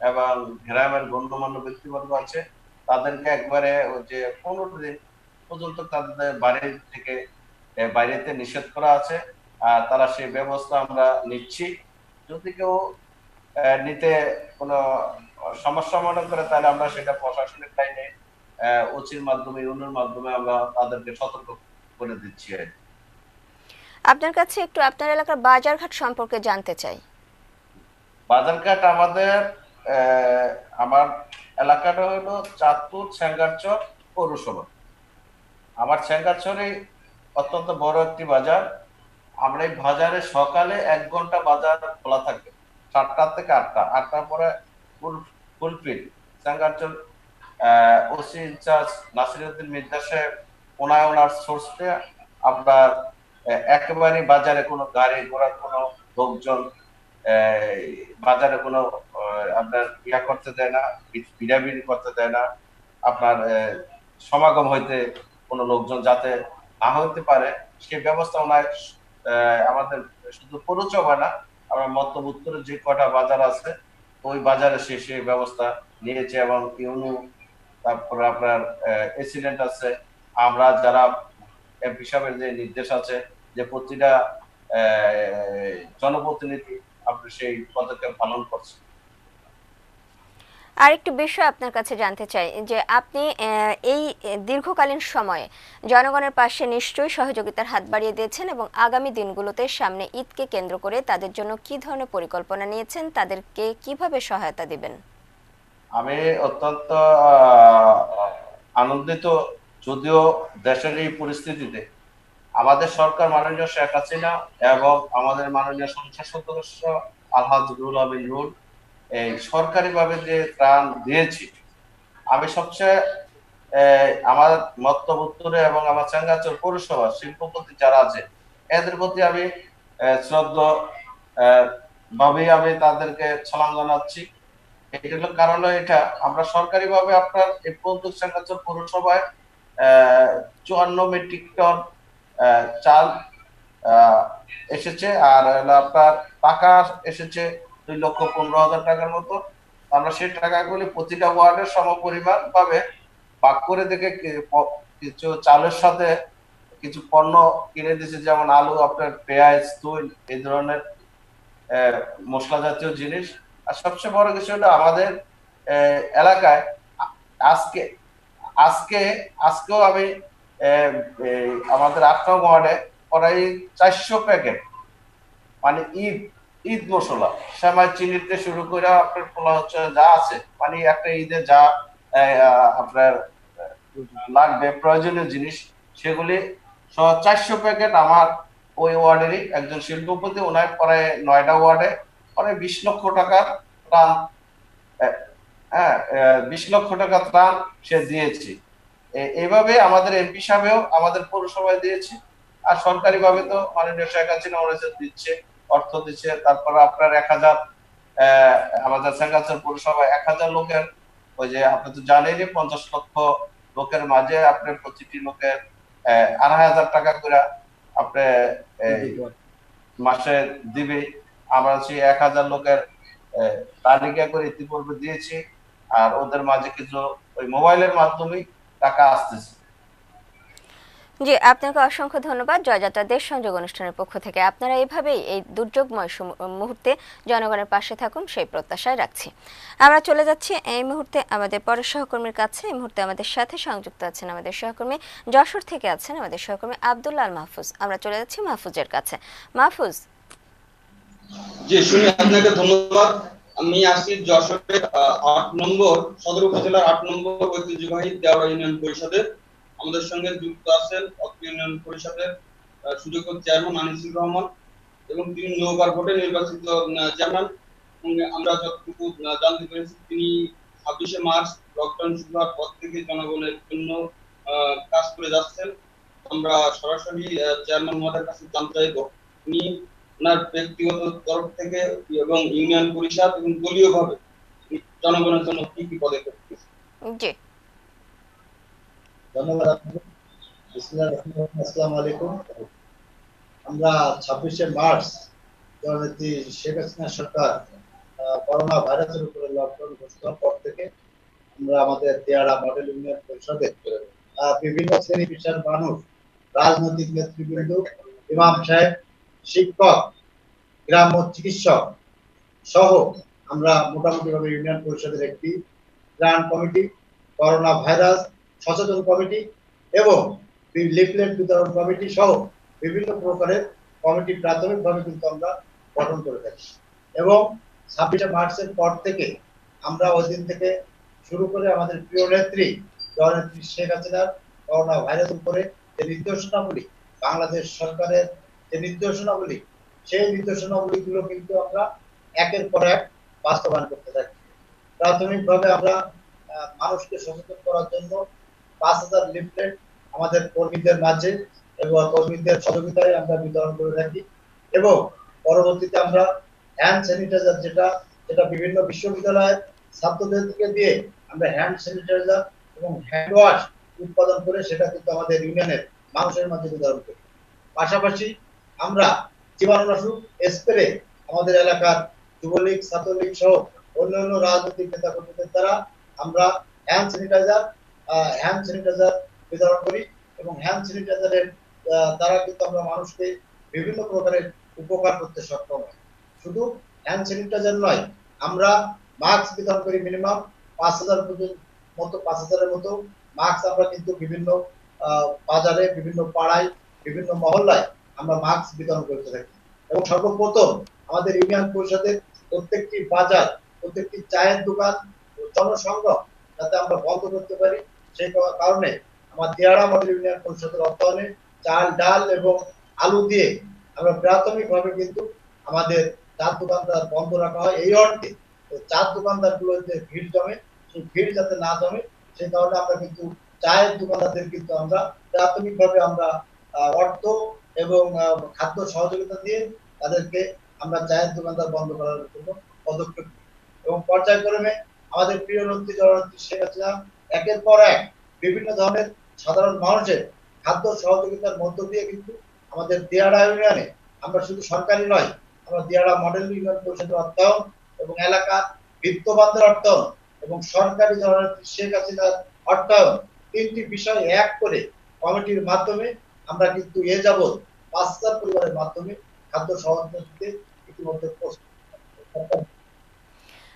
এবং গ্রামের গণ্যমান্য ব্যক্তিবর্গ আছে, তাদেরকে একবারে যে পনেরো দিন পর্যন্ত তাদের বাড়ি থেকে বাইরেতে নিষেধ করা আছে। আর তারা সেই ব্যবস্থা আমরা নিচ্ছি। যদি কেউ নিতে কোনো সমস্যা মনে করে, তাহলে আমরা সেটা প্রশাসনিক লাইনে ওসির মাধ্যমে ইউনিয়নের মাধ্যমে আমরা তাদেরকে সতর্ক করে দিচ্ছি। আপনার কাছে একটু আপনার এলাকার বাজারঘাট সম্পর্কে জানতে চাই। বাজারঘাট আমাদের আমার এলাকাটা হলো চাঁদপুর স্যাঙ্গারচর পৌরসভা। আমার স্যাঙ্গারচরে অত্যন্ত বড় একটি বাজার। আমরা এই বাজারে সকালে এক ঘণ্টা বাজার খোলা থাকে সাতটা থেকে আটটা। আটটার পরে ফুল fulfil সাঙ্গাচল OC in charge Nasiruddin Mirza সাহেব ওনায় ওনার সোর্সে আহ, একেবারে বাজারে কোনো গাড়ি ঘোড়ার কোনো লোকজন বাজারে কোনো আপনার ইয়া করতে দেয় না ভিড়াভিড়ি করতে দেয় না। আপনার সমাগম হইতে কোনো লোকজন যাতে না হইতে পারে সে ব্যবস্থা ওনার আমাদের শুধু পৌরসভা না আমরা মধ্যম উত্তরে যে কটা বাজার আছে ওই বাজারে সে সেই ব্যবস্থা নিয়েছে এবং ইউনু তারপরে আপনার এসিডেন্ট আছে। আমরা যারা এমপি সাহেবের যে নির্দেশ আছে, যে প্রতিটা জনপ্রতিনিধি আপনি সেই পদক্ষেপ পালন করছে আরেকটি বিষয় আপনার কাছে জানতে চাই, যে আপনি এই দীর্ঘকালীন সময়ে জনগণের পাশে নিশ্চয়ই সহযোগিতার হাত বাড়িয়ে দিয়েছেন এবং আগামী দিনগুলোতে সামনে ঈদকে কেন্দ্র করে তাদের জন্য কি ধরনের পরিকল্পনা নিয়েছেন, তাদেরকে কীভাবে সহায়তা দিবেন? আমি অত্যন্ত আনন্দিত যদিও দেশের এই পরিস্থিতিতে। আমাদের সরকার মাননীয় শেখ হাসিনা এবং আমাদের মাননীয় সংসদ সদস্য আলহাজ রুল আমিন রুল এই সরকারিভাবে যে ত্রাণ দিয়েছি আমি সবচেয়ে আমার মত্তব উত্তরে এবং আমার চাঙ্গাচর পৌরসভা শিল্পপতি যারা আছে এদের প্রতি আমি শ্রদ্ধ আহ, ভাবে আমি তাদেরকে সালাম জানাচ্ছি এগুলো কারণ হলো এটা, আমরা সরকারি ভাবে আপনার এই পঞ্চুক সাঙ্গাচর পৌরসভায় চুয়ান্ন মেট্রিক টন চাল এসেছে। আর হলো আপনার টাকা এসেছে দুই লক্ষ পনেরো হাজার টাকার মতো। আমরা সেই টাকাগুলি প্রতিটা ওয়ার্ডের সমপরিমাণ ভাবে ভাগ করে দেখে কিছু চালের সাথে কিছু পণ্য কিনে দিয়েছে, যেমন আলু, আপনার পেঁয়াজ তুল এই ধরনের মশলা জাতীয় জিনিস। আর সবচেয়ে বড় কিছু হলো আমাদের এলাকায় আজকে আজকে, আজকেও আমি আমাদের আটটা ওয়ার্ডে প্রায় চারশো প্যাকেট মানে ঈদ ঈদ মশলা, সেমাই চিনিতে শুরু করে আপনার পোলা হচ্ছে যা আছে মানে একটা ঈদে যা আপনার লাগবে, প্রয়োজনীয় জিনিস, সেগুলি চারশো প্যাকেট আমার ওই ওয়ার্ডেরই একজন শিল্পপতি ওনার প্রায় নয়টা ওয়ার্ডে প্রায় বিশ লক্ষ টাকার ত্রাণ হ্যাঁ বিশ লক্ষ টাকা ত্রাণ সে দিয়েছে। এইভাবে আমাদের এমপি সাহেবেও আমাদের পৌরসভায় দিয়েছে। আর সরকারি ভাবে তো মাননীয় শেখ হাসিনা দিচ্ছে অর্থ দিচ্ছে তারপর আপনার এক হাজার আমাদের সেঙ্গাচর পৌরসভায় এক হাজার লোকের ওই যে আপনি তো জানেনই পঞ্চাশ লক্ষ লোকের মাঝে আপনার প্রতিটি লোকের আড়াই হাজার টাকা করে আপনি মাসে দিবে। আমরা সেই এক হাজার লোকের তালিকা করে ইতিপূর্বে দিয়েছি, আর ওদের মাঝে কিছু ওই মোবাইলের মাধ্যমে টাকা আসতেছে। জি, আপনাকে অসংখ্য ধন্যবাদ। জয়যাত্রা দেশ সংযোগ অনুষ্ঠানের পক্ষ থেকে। আপনারা এইভাবেই এই দুর্যোগময় মুহূর্তে জনগণের পাশে থাকুন, সেই প্রত্যাশায় রাখছি। আমরা চলে যাচ্ছি এই মুহূর্তে আমাদের পরের সহকর্মীর কাছে। এই মুহূর্তে আমাদের সাথে সংযুক্ত আছেন আমাদের সহকর্মী যশোর থেকে আছেন আমাদের সহকর্মী আব্দুল্লাহ আল মাহফুজ। আমরা চলে যাচ্ছি মাহফুজের কাছে। মাহফুজ জি, শুনি আপনাকে ধন্যবাদ। আমি আসছি যশোরের আট নম্বর, সদর উপজেলার আট নম্বর ঐতিহ্যবাহী দেওয়া ইউনিয়ন পরিষদের। আমাদের সঙ্গে যুক্ত আছেন ইউনিয়ন পরিষদের সুযোগ্য চেয়ারম্যান আনিসুর রহমান এবং তিনি নৌকার ভোটে নির্বাচিত চেয়ারম্যান। আমরা যতটুকু জানতে পেরেছি, তিনি ছাব্বিশে মার্চ লকডাউন শুরু হওয়ার পর থেকে জনগণের জন্য কাজ করে যাচ্ছেন। আমরা সরাসরি চেয়ারম্যান মহোদয়ের কাছে জানতে চাইব, তিনি ওনার ব্যক্তিগত তরফ থেকে এবং ইউনিয়ন পরিষদ এবং দলীয় ভাবে জনগণের জন্য কি কি পদক্ষেপ নিয়েছে? জি ধন্যবাদ। আসসালামু আলাইকুম আমরা ছাব্বিশে মার্চ জননেত্রী শেখ হাসিনা সরকার আহ, করোনা ভাইরাসের উপরে লকডাউন ঘোষণার পর থেকে আমরা আমাদের তেয়ারা মডেল ইউনিয়ন পরিষদে বিভিন্ন শ্রেণি পেশার মানুষ রাজনৈতিক নেতৃবৃন্দ ইমাম সাহেব শিক্ষক, গ্রাম্য চিকিৎসক সহ আমরা মোটামুটি ভাবে ইউনিয়ন পরিষদের একটি ত্রাণ কমিটি, করোনা ভাইরাস সচেতন কমিটি এবং লিফলেট বিতরণ কমিটি সহ বিভিন্ন প্রকারের কমিটি প্রাথমিকভাবে কিন্তু আমরা গঠন করে থাকি। এবং ছাব্বিশে মার্চের পর থেকে আমরা ওই দিন থেকে শুরু করে আমাদের প্রিয় নেত্রী, জননেত্রী শেখ হাসিনার করোনা ভাইরাস উপরে যে নির্দেশনাগুলি বাংলাদেশ সরকারের যে নির্দেশনাবলী, সেই নির্দেশনাবলীগুলো কিন্তু আমরা একের পর এক বাস্তবায়ন করতে থাকি। প্রাথমিকভাবে আমরা মানুষকে সচেতন করার জন্য পাঁচ হাজার লিফলেট আমাদের কর্মীদের মাঝে এবং কর্মীদের সহযোগিতায় আমরা বিতরণ করে থাকি এবং পরবর্তীতে আমরা হ্যান্ড স্যানিটাইজার যেটা যেটা বিভিন্ন বিশ্ববিদ্যালয়ের ছাত্রদেরকে দিয়ে আমরা হ্যান্ড স্যানিটাইজার এবং হ্যান্ড ওয়াশ উৎপাদন করে সেটা কিন্তু আমাদের ইউনিয়নের মানুষের মাঝে বিতরণ করি। পাশাপাশি আমরা জীবাণুনাশক স্প্রে আমাদের এলাকার যুবলীগ, ছাত্রলীগ সহ অন্যান্য রাজনৈতিক নেতা কর্মীদের দ্বারা আমরা হ্যান্ড স্যানিটাইজার হ্যান্ড স্যানিটাইজার বিতরণ করি এবং হ্যান্ড স্যানিটাইজারের দ্বারা কিন্তু আমরা মানুষকে বিভিন্ন প্রকারের উপকার করতে সক্ষম হয় শুধু হ্যান্ড স্যানিটাইজার নয়, আমরা মাস্ক বিতরণ করি মিনিমাম পাঁচ হাজার মতো পাঁচ হাজারের মতো। মাস্ক আমরা কিন্তু বিভিন্ন বাজারে, বিভিন্ন পাড়ায়, বিভিন্ন মহল্লায় আমরা মাস্ক বিতরণ করতে থাকি। এবং সর্বপ্রথম আমাদের ইউনিয়ন পরিষদের প্রত্যেকটি বাজার, প্রত্যেকটি চায়ের দোকান জনসংগ্রহ যাতে আমরা বন্ধ করতে পারি। সেই কারণে আমার দিয়াড়া মডেল ইউনিয়ন পরিষদের অর্থায়নে চাল, ডাল এবং আলু দিয়ে আমরা প্রাথমিকভাবে কিন্তু আমাদের চার দোকানদার বন্ধ রাখা হয়। এই অর্থে চার দোকানদারগুলো যে ভিড় জমে, সেই ভিড় যাতে না জমে, সেই কারণে আমরা কিন্তু চায়ের দোকানদারদের কিন্তু আমরা প্রাথমিকভাবে আমরা অর্থ এবং খাদ্য সহযোগিতা দিয়ে তাদেরকে আমরা চায়ের দোকানদার বন্ধ করার জন্য পদক্ষেপ। এবং পর্যায়ক্রমে আমাদের প্রিয় নেত্রী জননেত্রী শেখ হাসিনা একের পর এক বিভিন্ন ধরনের সাধারণ মানুষের খাদ্য সহযোগিতার মধ্য দিয়ে কিন্তু আমাদের দিয়াড়া ইউনিয়নে আমরা শুধু সরকারি নয়, আমরা দিয়াড়া মডেল ইউনিয়ন পরিষদের অর্থায়ন এবং এলাকার বিত্তবানদের অর্থায়ন এবং সরকারি জননেত্রী শেখ হাসিনার অর্থায়ন তিনটি বিষয় এক করে কমিটির মাধ্যমে আমরা কিন্তু এ যাবৎ পাঁচ হাজার পরিবারের মাধ্যমে খাদ্য সহযোগিতা দিতে ইতিমধ্যে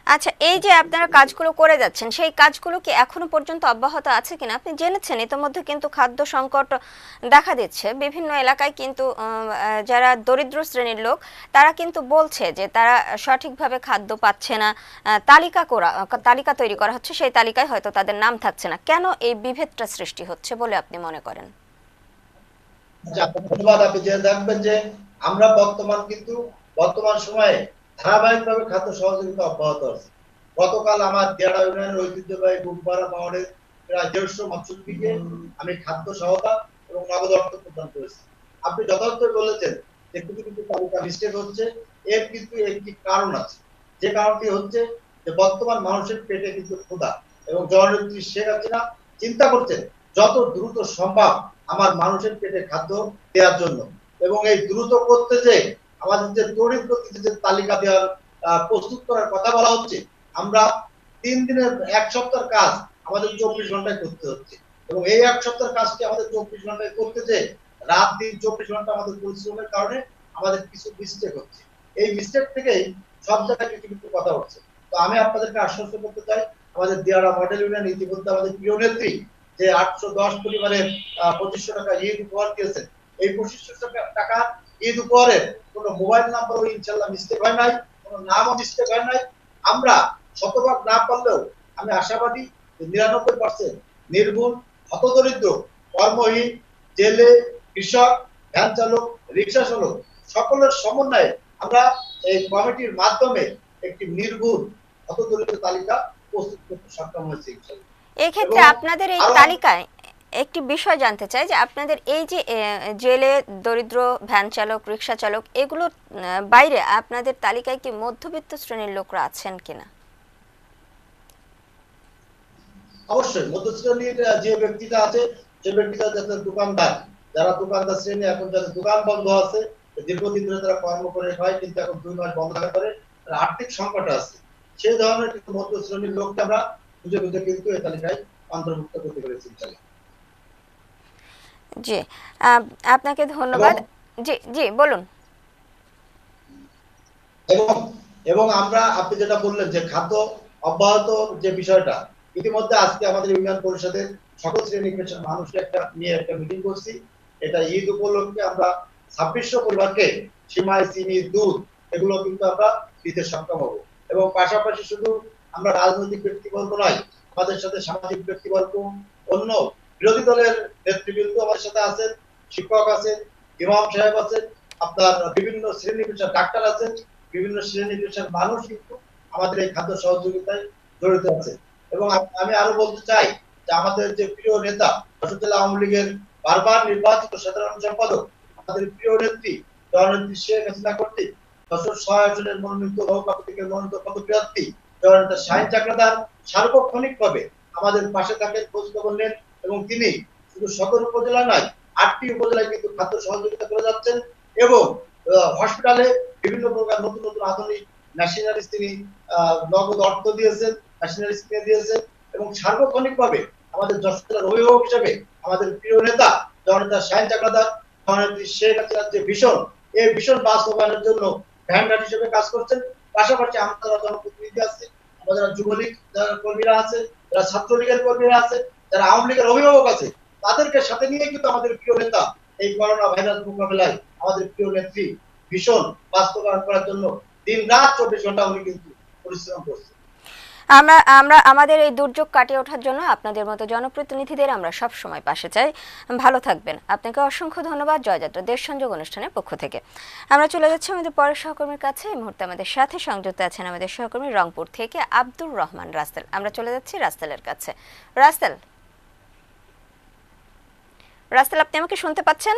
আচ্ছা এই যে আপনারা কাজগুলো করে যাচ্ছেন, সেই কাজগুলো কি এখনও পর্যন্ত অব্যাহত আছে কিনা? আপনি জেনেছেন, ইতিমধ্যে কিন্তু খাদ্য সংকট দেখা দিচ্ছে। বিভিন্ন এলাকায় কিন্তু যারা দরিদ্র শ্রেণির লোক, তারা কিন্তু বলছে যে তারা সঠিকভাবে খাদ্য পাচ্ছে না তালিকা করা, তালিকা তৈরি করা হচ্ছে, সেই তালিকায় হয়তো তাদের নাম থাকছে না। কেন এই বিভেদটা সৃষ্টি হচ্ছে বলে আপনি মনে করেন? যে আমরা বর্তমান কিন্তু বর্তমান সময়ে ধারাবাহিকভাবে খাদ্য সহযোগিতা অব্যাহত আছে। গতকাল আমার দেড়া ইউনিয়নের ঐতিহ্যবাহী পাহাড়ের প্রায় দেড়শো মৎস্যজীবীকে আমি খাদ্য সহায়তা এবং নগদ অর্থ প্রদান করেছি। আপনি যথার্থ বলেছেন যে কিছু কিছু তালিকা মিস্টেক হচ্ছে, এর কিন্তু একটি কারণ আছে। যে কারণটি হচ্ছে যে বর্তমান মানুষের পেটে কিন্তু ক্ষুধা এবং জননেত্রী শেখ হাসিনা চিন্তা করছেন, যত দ্রুত সম্ভব আমার মানুষের পেটে খাদ্য দেওয়ার জন্য। এবং এই দ্রুত করতে যে আমাদের যে তড়িৎ গতিতে তালিকা দেওয়ার প্রস্তুত করার কথা বলা হচ্ছে, আমরা তিন দিনের এক সপ্তাহের কাজ আমাদের চব্বিশ ঘন্টায় করতে হচ্ছে। এবং এই এক সপ্তাহের কাজটি আমাদের চব্বিশ ঘন্টায় করতে যে রাত দিন চব্বিশ ঘণ্টা আমাদের পরিশ্রমের কারণে আমাদের কিছু মিস্টেক হচ্ছে। এই মিস্টেক থেকেই সব জায়গায় কিছু কিছু কথা হচ্ছে। তো আমি আপনাদেরকে আশ্বস্ত করতে চাই, আমাদের দিয়ারা মডেল ইউনিয়ন ইতিমধ্যে আমাদের প্রিয় নেত্রী যে আটশো দশ পরিবারের পঁচিশশো টাকা ঈদ উপহার দিয়েছেন। এই পঁচিশশো টাকা- ঈদ উপহারের কোনো মোবাইল নাম্বারও ইনশাল্লাহ মিস্টেক হয় নাই, কোনো নামও মিস্টেক হয় নাই। আমরা শতভাগ না পারলেও আমি আশাবাদী নিরানব্বই পার্সেন্ট নির্গুণ হতদরিদ্র, কর্মহীন, জেলে, কৃষক, ভ্যান চালক, রিক্সা চালক, সকলের সমন্বয়ে আমরা এই কমিটির মাধ্যমে একটি নির্গুণ হতদরিদ্র তালিকা প্রস্তুত করতে সক্ষম হয়েছে ইনশাল্লাহ। এক্ষেত্রে আপনাদের এই তালিকায় একটি বিষয় জানতে চাই যে আপনাদের এই যে জেলে দরিদ্র ভ্যান চালক রিক্সা চালক এগুলোর বাইরে আপনাদের তালিকায় কি মধ্যবিত্ত শ্রেণির লোকরা আছেন কিনা? অবশ্যই মধ্যশ্রেণীর যে ব্যক্তিটা আছে সে ব্যক্তিটা যাতে দোকানদার। যারা দোকানদার শ্রেণি এখন যাদের দোকান বন্ধ আছে দীর্ঘদিন ধরে তারা কর্ম করে হয় কিন্তু এখন দুই মাস বন্ধ তারা আর্থিক সংকট আছে। সেই ধরনের কিন্তু মধ্য শ্রেণির লোককে আমরা কিন্তু এই তালিকায় অন্তর্ভুক্ত করতে পেরেছি। জি আপনাকে ধন্যবাদ। জি জি বলুন। এবং এবং আমরা আপনি যেটা বললেন যে খাদ্য অব্যাহত যে বিষয়টা ইতিমধ্যে আজকে আমাদের ইউনিয়ন পরিষদের সকল শ্রেণি পেশার মানুষকে একটা নিয়ে একটা মিটিং করছি। এটা ঈদ উপলক্ষে আমরা ছাব্বিশশো পরিবারকে সীমায় চিনি দুধ এগুলো কিন্তু আমরা দিতে সক্ষম হব। এবং পাশাপাশি শুধু আমরা রাজনৈতিক ব্যক্তিবর্গ নয়, আমাদের সাথে সামাজিক ব্যক্তিবর্গ, অন্য বিরোধী দলের নেতৃবৃন্দ আমাদের সাথে আছেন, শিক্ষক আছেন, ইমাম সাহেব আছেন, আপনার বিভিন্ন শ্রেণি পেশার ডাক্তার আছেন, বিভিন্ন শ্রেণি পেশার মানুষ কিন্তু আমাদের এই খাদ্য সহযোগিতায় জড়িত আছে। এবং আমি আরও বলতে চাই যে আমাদের যে প্রিয় নেতা যশোর আওয়ামী লীগের বারবার নির্বাচিত সাধারণ সম্পাদক, আমাদের প্রিয় নেত্রী জননেত্রী শেখ হাসিনা কর্তৃক যশোর ছয় আসনের মনোনীত থেকে মনোনীত পদপ্রার্থী জননেতা শাহিন চাকরাদার আমাদের পাশে থাকেন খোঁজ খবর নেন এবং তিনি শুধু সদর উপজেলা নয়, আটটি উপজেলায় কিন্তু খাদ্য সহযোগিতা করে যাচ্ছেন এবং হসপিটালে বিভিন্ন প্রকার নতুন নতুন আধুনিক মেশিনারিজ তিনি নগদ অর্থ দিয়েছেন মেশিনারিজ কিনে দিয়েছেন এবং সার্বক্ষণিক ভাবে আমাদের অভিভাবক হিসেবে আমাদের প্রিয় নেতা, জননেতা শাহিন চাকরাদার, জননেত্রী শেখ হাসিনার যে ভীষণ, এই ভীষণ বাস্তবায়নের জন্য ভ্যানগার্ড হিসেবে কাজ করছেন। পাশাপাশি আমাদের যারা জনপ্রতিনিধি আছে যারা যুবলীগ, যারা কর্মীরা আছে, যারা ছাত্রলীগের কর্মীরা আছে, যারা আওয়ামী লীগের অভিভাবক আছে, তাদেরকে সাথে নিয়ে কিন্তু আমাদের প্রিয় নেতা এই করোনা ভাইরাস মোকাবেলায় আমাদের প্রিয় নেত্রী ভীষণ বাস্তবায়ন করার জন্য দিন রাত চব্বিশ ঘণ্টা উনি কিন্তু পরিশ্রম করছেন। আমরা আমরা, আমাদের এই দুর্যোগ কাটিয়ে ওঠার জন্য আপনাদের মতো জনপ্রতিনিধিদের আমরা সব সময় পাশে চাই। ভালো থাকবেন। আপনাকে অসংখ্য ধন্যবাদ। জয়যাত্রা দেশ সংযোগ অনুষ্ঠানের পক্ষ থেকে। আমরা চলে যাচ্ছি আমাদের পরের সহকর্মীর কাছে। এই মুহূর্তে আমাদের সাথে সংযুক্ত আছেন আমাদের সহকর্মী রংপুর থেকে আব্দুর রহমান রাস্তেল। আমরা চলে যাচ্ছি রাস্তেলের কাছে। রাস্তেল। রাস্তেল, আপনি আমাকে শুনতে পাচ্ছেন?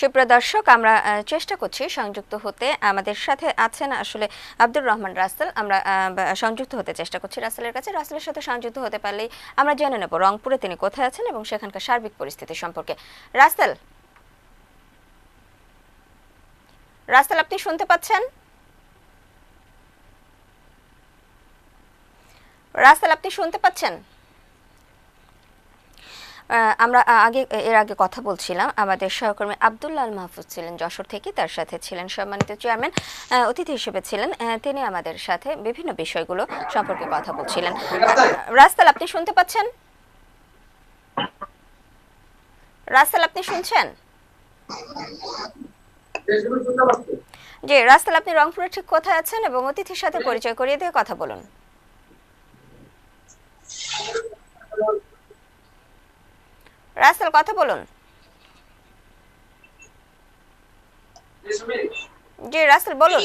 সুপ্রিয় দর্শক, আমরা চেষ্টা করছি সংযুক্ত হতে। আমাদের সাথে আছেন আসলে আব্দুর রহমান রাসেল। আমরা সংযুক্ত হতে চেষ্টা করছি রাসেলের কাছে। রাসেলের সাথে সংযুক্ত হতে পারলেই আমরা জেনে নেব রংপুরে তিনি কোথায় আছেন এবং সেখানকার সার্বিক পরিস্থিতি সম্পর্কে। রাসেল! রাসেল, আপনি শুনতে পাচ্ছেন? রাসেল, আপনি শুনতে পাচ্ছেন? আমরা আগে এর আগে কথা বলছিলাম, আমাদের সহকর্মী আব্দুল্লাহ মাহফুজ ছিলেন যশোর থেকে, তার সাথে ছিলেন সম্মানিত চেয়ারম্যান অতিথি হিসেবে ছিলেন তিনি আমাদের সাথে বিভিন্ন বিষয়গুলো সম্পর্কে কথা বলছিলেন। রাস্তাল আপনি শুনতে পাচ্ছেন? রাস্তাল আপনি শুনছেন? জি রাস্তাল আপনি রংপুরে ঠিক কোথায় আছেন এবং অতিথির সাথে পরিচয় করিয়ে দিয়ে কথা বলুন। রাস্তাল কথা বলুন। জি রাসেল বলুন।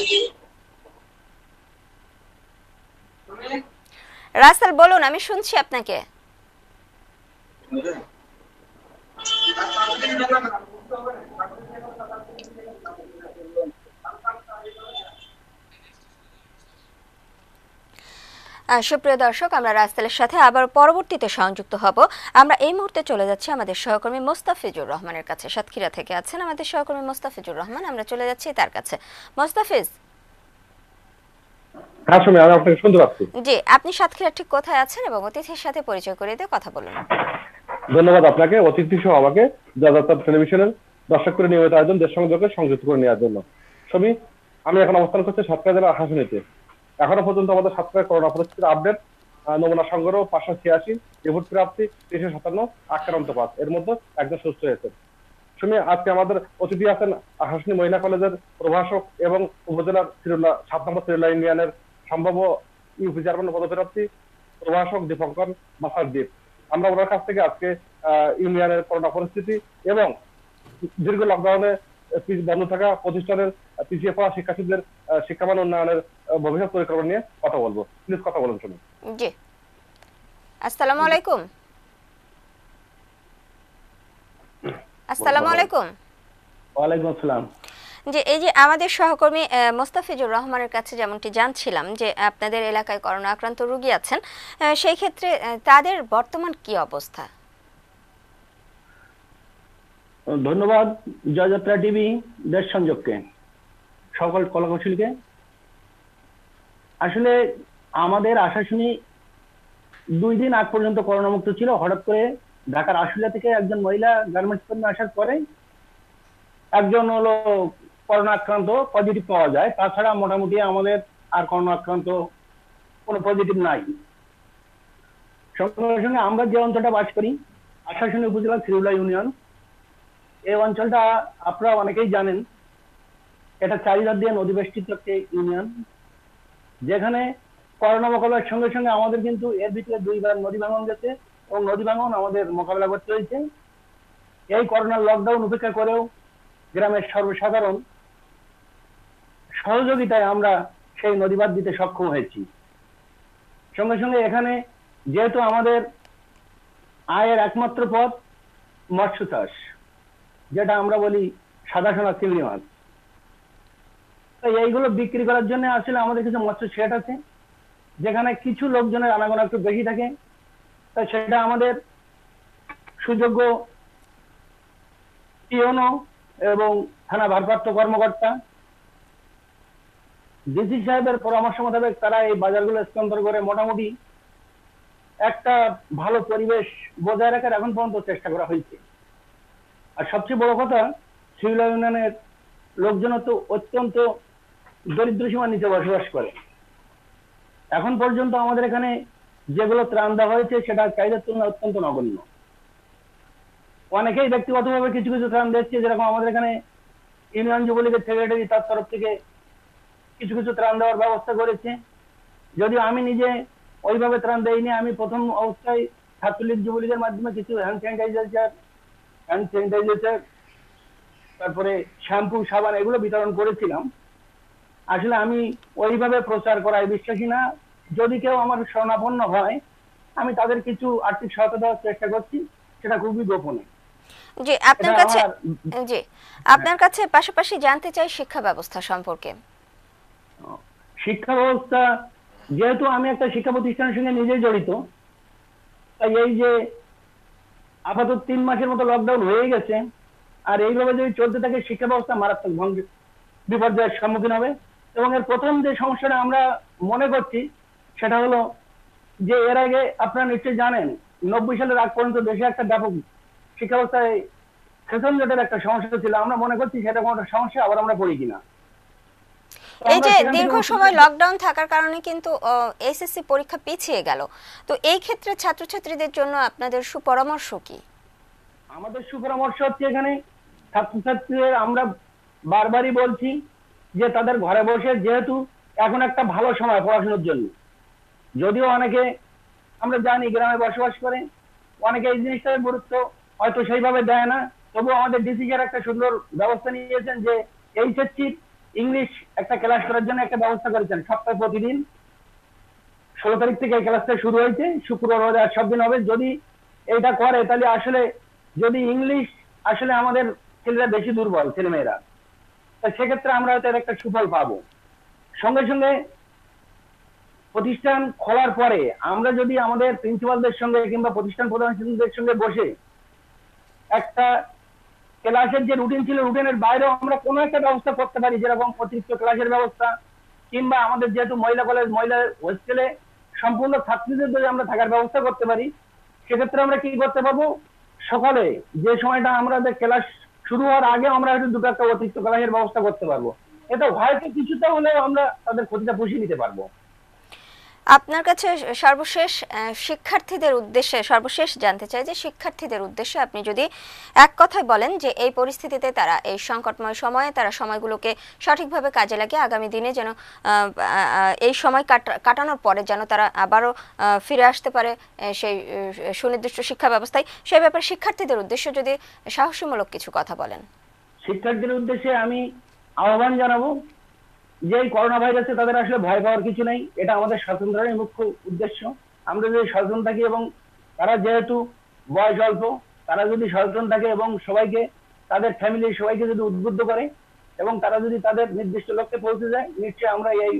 রাসেল বলুন আমি শুনছি আপনাকে। সুপ্রিয় দর্শক আমরা রাস্তালের সাথে আবার পরবর্তীতে সংযুক্ত হব। আমরা এই মুহূর্তে চলে যাচ্ছি আমাদের সহকর্মী মোস্তাফিজুর রহমানের কাছে। সাতক্ষীরা থেকে আছেন আমাদের সহকর্মী মোস্তাফিজুর রহমান। আমরা চলে যাচ্ছি তার কাছে। মোস্তাফিজ। হ্যাঁ শুনে আমি আপনাকে শুনতে পাচ্ছি। জি আপনি সাতক্ষীরা ঠিক কোথায় আছেন এবং অতিথির সাথে পরিচয় করিয়ে দিয়ে কথা বলুন। ধন্যবাদ আপনাকে। অতিথি সহ আমাকে যাযাত্রা টেলিভিশনের দর্শক করে নিয়মিত আয়োজন দেশ সংযোগে সংযুক্ত করে নেওয়ার জন্য। আমি এখন অবস্থান করছি সাতক্ষীরা জেলার হাসনিতে। এখনও পর্যন্ত আমাদের সাতক্ষীরা করোনা পরিস্থিতির আপডেট নমুনা সংগ্রহ পাঁচশো ছিয়াশি, রিপোর্ট প্রাপ্তি তিনশো সাতান্ন আক্রান্ত পাঁচ এর মধ্যে একজন সুস্থ হয়েছে। শুনে আজকে আমাদের অতিথি আছেন হাসনি মহিলা কলেজের প্রভাষক এবং উপজেলার সিরুল্লা সাত নম্বর সিরুল্লা ইউনিয়নের সম্ভাব্য ইউপি চেয়ারম্যান পদপ্রার্থী প্রভাষক দীপঙ্কর মাসার দ্বীপ আমরা ওনার কাছ থেকে আজকে ইউনিয়নের করোনা পরিস্থিতি এবং দীর্ঘ লকডাউনে বন্ধ থাকা প্রতিষ্ঠানের পিছিয়ে পড়া শিক্ষার্থীদের শিক্ষামান উন্নয়নের ভবিষ্যৎ পরিকল্পনা নিয়ে কথা বলব। প্লিজ কথা বলুন শুনুন। জি। আসসালামু আলাইকুম। আসসালামু আলাইকুম। ওয়ালাইকুম আসসালাম। যে এই যে আমাদের সহকর্মী মোস্তাফিজুর রহমানের কাছে যেমনটি জানছিলাম যে আপনাদের এলাকায় করোনা আক্রান্ত রোগী আছেন সেই ক্ষেত্রে তাদের বর্তমান কি অবস্থা? ধন্যবাদ জয়যাত্রা টিভি, দেশ সংযোগকে, সকল কলাকৌশলীকে। আসলে আমাদের আশাশুনি দুই দিন আগ পর্যন্ত করোনা মুক্ত ছিল, হঠাৎ করে ঢাকার আশুলিয়া থেকে একজন মহিলা গার্মেন্টস কর্মী আসার পরে একজন হলো করোনা আক্রান্ত পজিটিভ পাওয়া যায়। তাছাড়া মোটামুটি আমাদের আর করোনা আক্রান্ত কোনো পজিটিভ নাই। সঙ্গে সঙ্গে আমরা যে অঞ্চলটা বাস করি আশাশুনি উপজেলা সিরুলা ইউনিয়ন। এই অঞ্চলটা আপনারা অনেকেই জানেন। এটা চারিধার দিয়ে নদী বেষ্টিত একটি ইউনিয়ন। যেখানে করোনা মোকাবেলার সঙ্গে সঙ্গে আমাদের কিন্তু এর ভিতরে দুইবার নদী ভাঙন গেছে এবং নদী ভাঙন আমাদের মোকাবেলা করতে হয়েছে। এই করোনার লকডাউন উপেক্ষা করেও গ্রামের সর্বসাধারণ সহযোগিতায় আমরা সেই নদীবাদ দিতে সক্ষম হয়েছি। সঙ্গে সঙ্গে এখানে যেহেতু আমাদের আয়ের একমাত্র পথ মৎস্য চাষ যেটা আমরা বলি সাদা সোনা চিংড়ি মাছ। তাই এইগুলো বিক্রি করার জন্য আসলে আমাদের কিছু মৎস্য শেড আছে, যেখানে কিছু লোকজনের আনাগোনা একটু বেশি থাকে। তাই সেটা আমাদের সুযোগ্য পিওনো এবং থানা ভারপ্রাপ্ত কর্মকর্তা, ডিসি সাহেবের পরামর্শ মোতাবেক তারা এই বাজারগুলো স্থানান্তর করে মোটামুটি একটা ভালো পরিবেশ বজায় রাখার এখন পর্যন্ত চেষ্টা করা হয়েছে। আর সবচেয়ে বড় কথা সিভিল ইউনিয়নের লোকজন তো অত্যন্ত দরিদ্র সীমার নিচে বসবাস করে। এখন পর্যন্ত আমাদের এখানে যেগুলো ত্রাণ দেওয়া হয়েছে সেটা চাহিদার তুলনায় অত্যন্ত নগণ্য। অনেকেই ব্যক্তিগতভাবে কিছু কিছু ত্রাণ দিচ্ছে, যেরকম আমাদের এখানে ইউনিয়ন যুবলীগের সেক্রেটারি তার তরফ থেকে কিছু কিছু ত্রাণ দেওয়ার ব্যবস্থা করেছে। যদিও আমি নিজে ওইভাবে ত্রাণ দেইনি, আমি প্রথম অবস্থায় ছাত্রলীগ যুবলীগের মাধ্যমে কিছু হ্যান্ড স্যানিটাইজার হ্যান্ড স্যানিটাইজার তারপরে শ্যাম্পু সাবান এগুলো বিতরণ করেছিলাম। আসলে আমি ওইভাবে প্রচার করায় বিশ্বাসী না। যদি কেউ আমার শরণাপন্ন হয় আমি তাদের কিছু আর্থিক সহায়তা দেওয়ার চেষ্টা করছি সেটা খুবই গোপনে। জি আপনার কাছে জি আপনার কাছে পাশাপাশি জানতে চাই শিক্ষা ব্যবস্থা সম্পর্কে। শিক্ষা ব্যবস্থা যেহেতু আমি একটা শিক্ষা প্রতিষ্ঠানের সঙ্গে নিজেই জড়িত তাই এই যে আপাতত তিন মাসের মতো লকডাউন হয়ে গেছে। আর এইভাবে যদি চলতে থাকে শিক্ষা ব্যবস্থা মারাত্মক ভঙ্গ বিপর্যয়ের সম্মুখীন হবে। এবং এর প্রথম যে সমস্যাটা আমরা মনে করছি, সেটা হলো যে এর আগে আপনারা নিশ্চয়ই জানেন, নব্বই সালের আগ পর্যন্ত দেশে একটা ব্যাপক শিক্ষা ব্যবস্থায় সেশন জটের একটা সমস্যা ছিল। আমরা মনে করছি সেটা কোনো সমস্যা, আবার আমরা পড়ি কিনা। এই যে দীর্ঘ সময় লকডাউন থাকার কারণে কিন্তু এসএসসি পরীক্ষা পিছিয়ে গেল। তো এই ক্ষেত্রে ছাত্রছাত্রীদের জন্য আপনাদের সুপরামর্শ কি? আমাদের সুপরামর্শ হচ্ছে এখানে ছাত্রছাত্রীদের আমরা বারবারই বলছি যে তাদের ঘরে বসে যেহেতু এখন একটা ভালো সময় পড়াশোনার জন্য। যদিও অনেকে আমরা জানি গ্রামে বসবাস করে অনেকে এই জিনিসটার গুরুত্ব হয়তো সেইভাবে দেয় না। তবুও আমাদের ডিসিজার একটা সুন্দর ব্যবস্থা নিয়েছেন যে এইচএসসি ইংলিশ একটা ক্লাস করার জন্য একটা ব্যবস্থা করেছেন। সপ্তাহে প্রতিদিন ষোলো তারিখ থেকে এই ক্লাসটা শুরু হয়েছে, শুক্রবার রোজ আর সব দিন হবে। যদি এটা করে, তাহলে আসলে যদি ইংলিশ আসলে আমাদের ছেলেরা বেশি দুর্বল, ছেলেমেয়েরা, তা সেক্ষেত্রে আমরা হয়তো একটা সুফল পাবো। সঙ্গে সঙ্গে প্রতিষ্ঠান খোলার পরে আমরা যদি আমাদের প্রিন্সিপালদের সঙ্গে কিংবা প্রতিষ্ঠান প্রধান সঙ্গে বসে একটা ক্লাসের যে রুটিন ছিল রুটিনের বাইরেও আমরা কোনো একটা ব্যবস্থা করতে পারি, যেরকম অতিরিক্ত ক্লাসের ব্যবস্থা, কিংবা আমাদের যেহেতু মহিলা কলেজ মহিলা হোস্টেলে সম্পূর্ণ ছাত্রীদের যদি আমরা থাকার ব্যবস্থা করতে পারি, সেক্ষেত্রে আমরা কি করতে পারব? সকালে যে সময়টা আমাদের ক্লাস শুরু হওয়ার আগে আমরা হয়তো দুটো একটা অতিরিক্ত ক্লাসের ব্যবস্থা করতে পারব। এটা হয়তো কিছুটা হলেও আমরা তাদের ক্ষতিটা পুষিয়ে নিতে পারব। আপনার কাছে সর্বশেষ শিক্ষার্থীদের উদ্দেশ্যে, সর্বশেষ জানতে চাই যে শিক্ষার্থীদের উদ্দেশ্যে আপনি যদি এক কথায় বলেন যে এই পরিস্থিতিতে তারা, এই সংকটময় সময়ে তারা সময়গুলোকে সঠিকভাবে কাজে লাগিয়ে আগামী দিনে যেন এই সময় কাটা- কাটানোর পরে যেন তারা আবারও ফিরে আসতে পারে সেই সুনির্দিষ্ট শিক্ষা ব্যবস্থায় সেই ব্যাপারে শিক্ষার্থীদের উদ্দেশ্যে যদি সাহসীমূলক কিছু কথা বলেন। শিক্ষার্থীদের উদ্দেশ্যে আমি আহ্বান জানাব যে এই করোনা ভাইরাসে তাদের আসলে ভয় পাওয়ার কিছু নেই, এটা আমাদের স্বাতন্ত্র্যের মুখ্য উদ্দেশ্য। আমরা যদি সচেতন থাকি এবং তারা যেহেতু বয়স অল্প, তারা যদি সচেতন থাকে এবং সবাইকে, তাদের ফ্যামিলির সবাইকে যদি উদ্বুদ্ধ করে এবং তারা যদি তাদের নির্দিষ্ট লক্ষ্যে পৌঁছে যায়, নিশ্চয়ই আমরা এই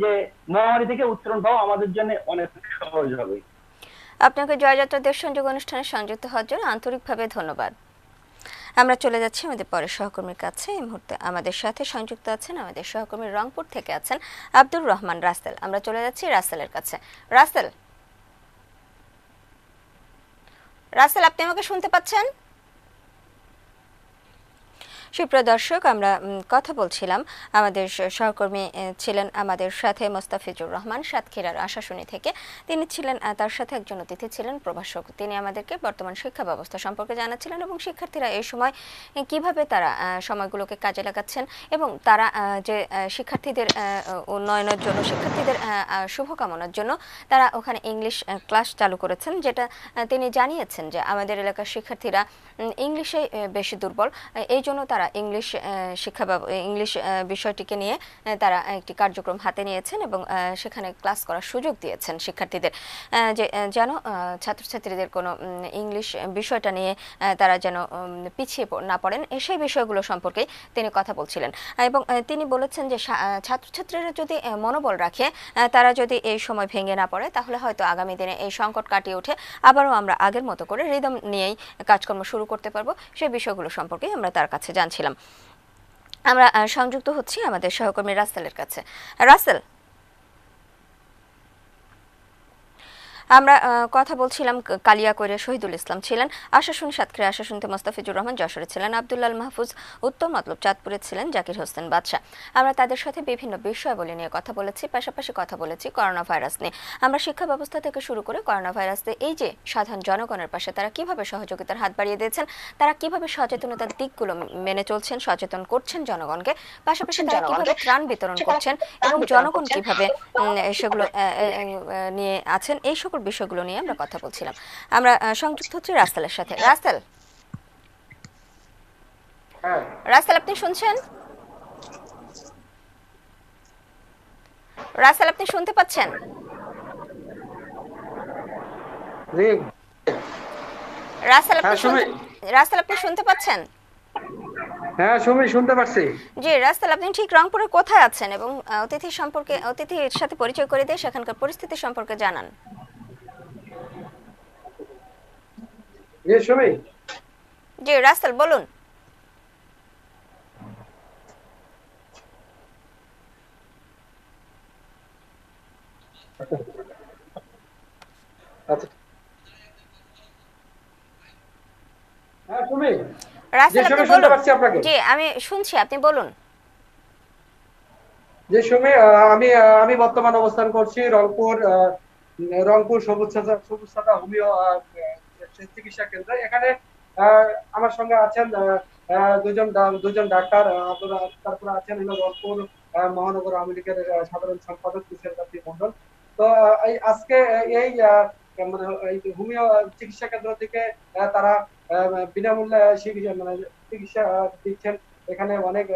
যে মহামারী থেকে উত্তরণ পাওয়া আমাদের জন্য অনেক সহজ হবে। আপনাকে জয়যাত্রা দেশ সংযোগ অনুষ্ঠানে সংযুক্ত হওয়ার জন্য আন্তরিকভাবে ধন্যবাদ। আমরা চলে যাচ্ছি আমাদের পরের সহকর্মীর কাছে। এই মুহূর্তে আমাদের সাথে সংযুক্ত আছেন আমাদের সহকর্মী রংপুর থেকে আছেন আব্দুর রহমান রাসেল। আমরা চলে যাচ্ছি রাসেলের কাছে। রাসেল। রাসেল, আপনি আমাকে শুনতে পাচ্ছেন? সুপ্রিয় দর্শক, আমরা কথা বলছিলাম। আমাদের সহকর্মী ছিলেন আমাদের সাথে মোস্তাফিজুর রহমান সাতক্ষীরার আশাশুনি থেকে। তিনি ছিলেন তার সাথে একজন অতিথি ছিলেন, প্রভাষক। তিনি আমাদেরকে বর্তমান শিক্ষা ব্যবস্থা সম্পর্কে জানাচ্ছিলেন এবং শিক্ষার্থীরা এই সময় কীভাবে তারা সময়গুলোকে কাজে লাগাচ্ছেন এবং তারা যে শিক্ষার্থীদের উন্নয়নের জন্য, শিক্ষার্থীদের শুভকামনার জন্য তারা ওখানে ইংলিশ ক্লাস চালু করেছেন, যেটা তিনি জানিয়েছেন যে আমাদের এলাকার শিক্ষার্থীরা ইংলিশে বেশি দুর্বল। এই জন্য তারা ইংলিশ শিক্ষা ইংলিশ বিষয়টিকে নিয়ে তারা একটি কার্যক্রম হাতে নিয়েছেন এবং সেখানে ক্লাস করার সুযোগ দিয়েছেন শিক্ষার্থীদের। যে যেন ছাত্রছাত্রীদের কোনো ইংলিশ বিষয়টা নিয়ে তারা যেন পিছিয়ে না পড়েন সেই বিষয়গুলো সম্পর্কে তিনি কথা বলছিলেন। এবং তিনি বলেছেন যে ছাত্রছাত্রীরা যদি মনোবল রাখে তারা যদি এই সময় ভেঙে না পড়ে, তাহলে হয়তো আগামী দিনে এই সংকট কাটিয়ে উঠে আবারও আমরা আগের মতো করে রিদম নিয়েই কাজকর্ম শুরু করতে পারব সেই বিষয়গুলো সম্পর্কে আমরা তার কাছে জানছিলাম। আমরা সংযুক্ত হচ্ছি আমাদের সহকর্মী রাসেলের কাছে। রাসেল আমরা কথা বলছিলাম ক- কালিয়াকৈরে শহীদুল ইসলাম ছিলেন আশাশুন সাতক্ষীরা আশাশুনতে মোস্তাফিজুর রহমান যশোরে ছিলেন আব্দুল্লাল মাহফুজ উত্তর মতলব চাঁদপুরে ছিলেন জাকির হোসেন বাদশাহ। আমরা তাদের সাথে বিভিন্ন বিষয়াবলী নিয়ে কথা বলেছি পাশাপাশি কথা বলেছি করোনা ভাইরাস নিয়ে। আমরা শিক্ষা ব্যবস্থা থেকে শুরু করে করোনা ভাইরাসে এই যে সাধারণ জনগণের পাশে তারা কীভাবে সহযোগিতার হাত বাড়িয়ে দিয়েছেন তারা কীভাবে সচেতনতার দিকগুলো মেনে চলছেন সচেতন করছেন জনগণকে পাশাপাশি তারা কীভাবে ত্রাণ বিতরণ করছেন এবং জনগণ কীভাবে সেগুলো নিয়ে আছেন এই সকল বিষয়গুলো নিয়ে আমরা কথা বলছিলাম। আমরা সংযুক্ত হচ্ছি রাস্তালের সাথে। রাস্তাল। হ্যাঁ। রাস্তাল আপনি শুনছেন? রাস্তাল আপনি শুনতে পাচ্ছেন? জি। রাস্তাল আপনি হ্যাঁ, শুনতে রাস্তাল আপনি শুনতে পাচ্ছেন? হ্যাঁ সুমি শুনতে পারছি জি রাস্তাল আপনি ঠিক রংপুরের কোথায় আছেন? এবং অতিথি সম্পর্কে অতিথির সাথে পরিচয় করে দিয়ে সেখানকার পরিস্থিতি সম্পর্কে জানান। জি সুমি। জি রাস্তাল বলুন। আচ্ছা। হ্যাঁ সুমি। আপনি বলুন। আপনাকে। জি আমি শুনছি আপনি বলুন। যে আমি আমি বর্তমান অবস্থান করছি রংপুর রংপুর সবুজ সবুজ হোমিও চিকিৎসা কেন্দ্রে। এখানে আমার সঙ্গে আছেন দুজন দুজন ডাক্তার তারপরে আছেন হলো রংপুর মহানগর আওয়ামী লীগের সাধারণ সম্পাদক তুষার কান্তি মন্ডল তো এই আজকে এই মানে হোমিও চিকিৎসা কেন্দ্র থেকে তারা বিনামূল্যে মানে চিকিৎসা দিচ্ছেন। এখানে অনেক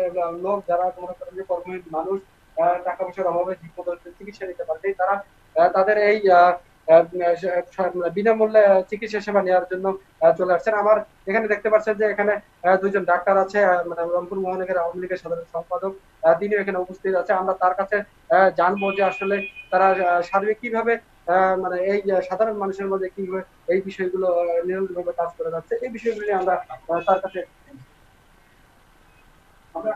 লোক যারা মনে করেন যে কর্মহীন মানুষ টাকা পয়সার অভাবে ঠিক মতো চিকিৎসা নিতে পারবে তারা তাদের এই আহ, বিনামূল্যে চিকিৎসা সেবা নেওয়ার জন্য চলে আসছেন। আমার এখানে দেখতে পাচ্ছেন যে এখানে দুজন ডাক্তার আছে মানে রংপুর মহানগর আওয়ামী লীগের সাধারণ সম্পাদক তিনিও এখানে উপস্থিত আছে আমরা তার কাছে জানব যে আসলে তারা সার্বিক কীভাবে মানে এই সাধারণ মানুষের মধ্যে কীভাবে এই বিষয়গুলো নিরন্তরভাবে কাজ করে যাচ্ছে। এই বিষয়গুলো নিয়ে আমরা তার কাছে আমরা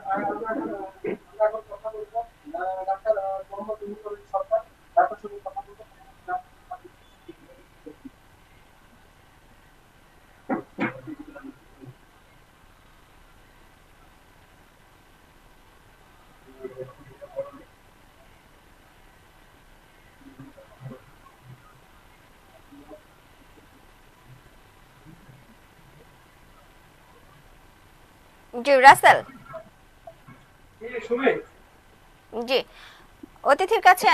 কথা বলব। Doctor Mohammad Sarkar, doctor G Rasel. জি। অতিথির কাছে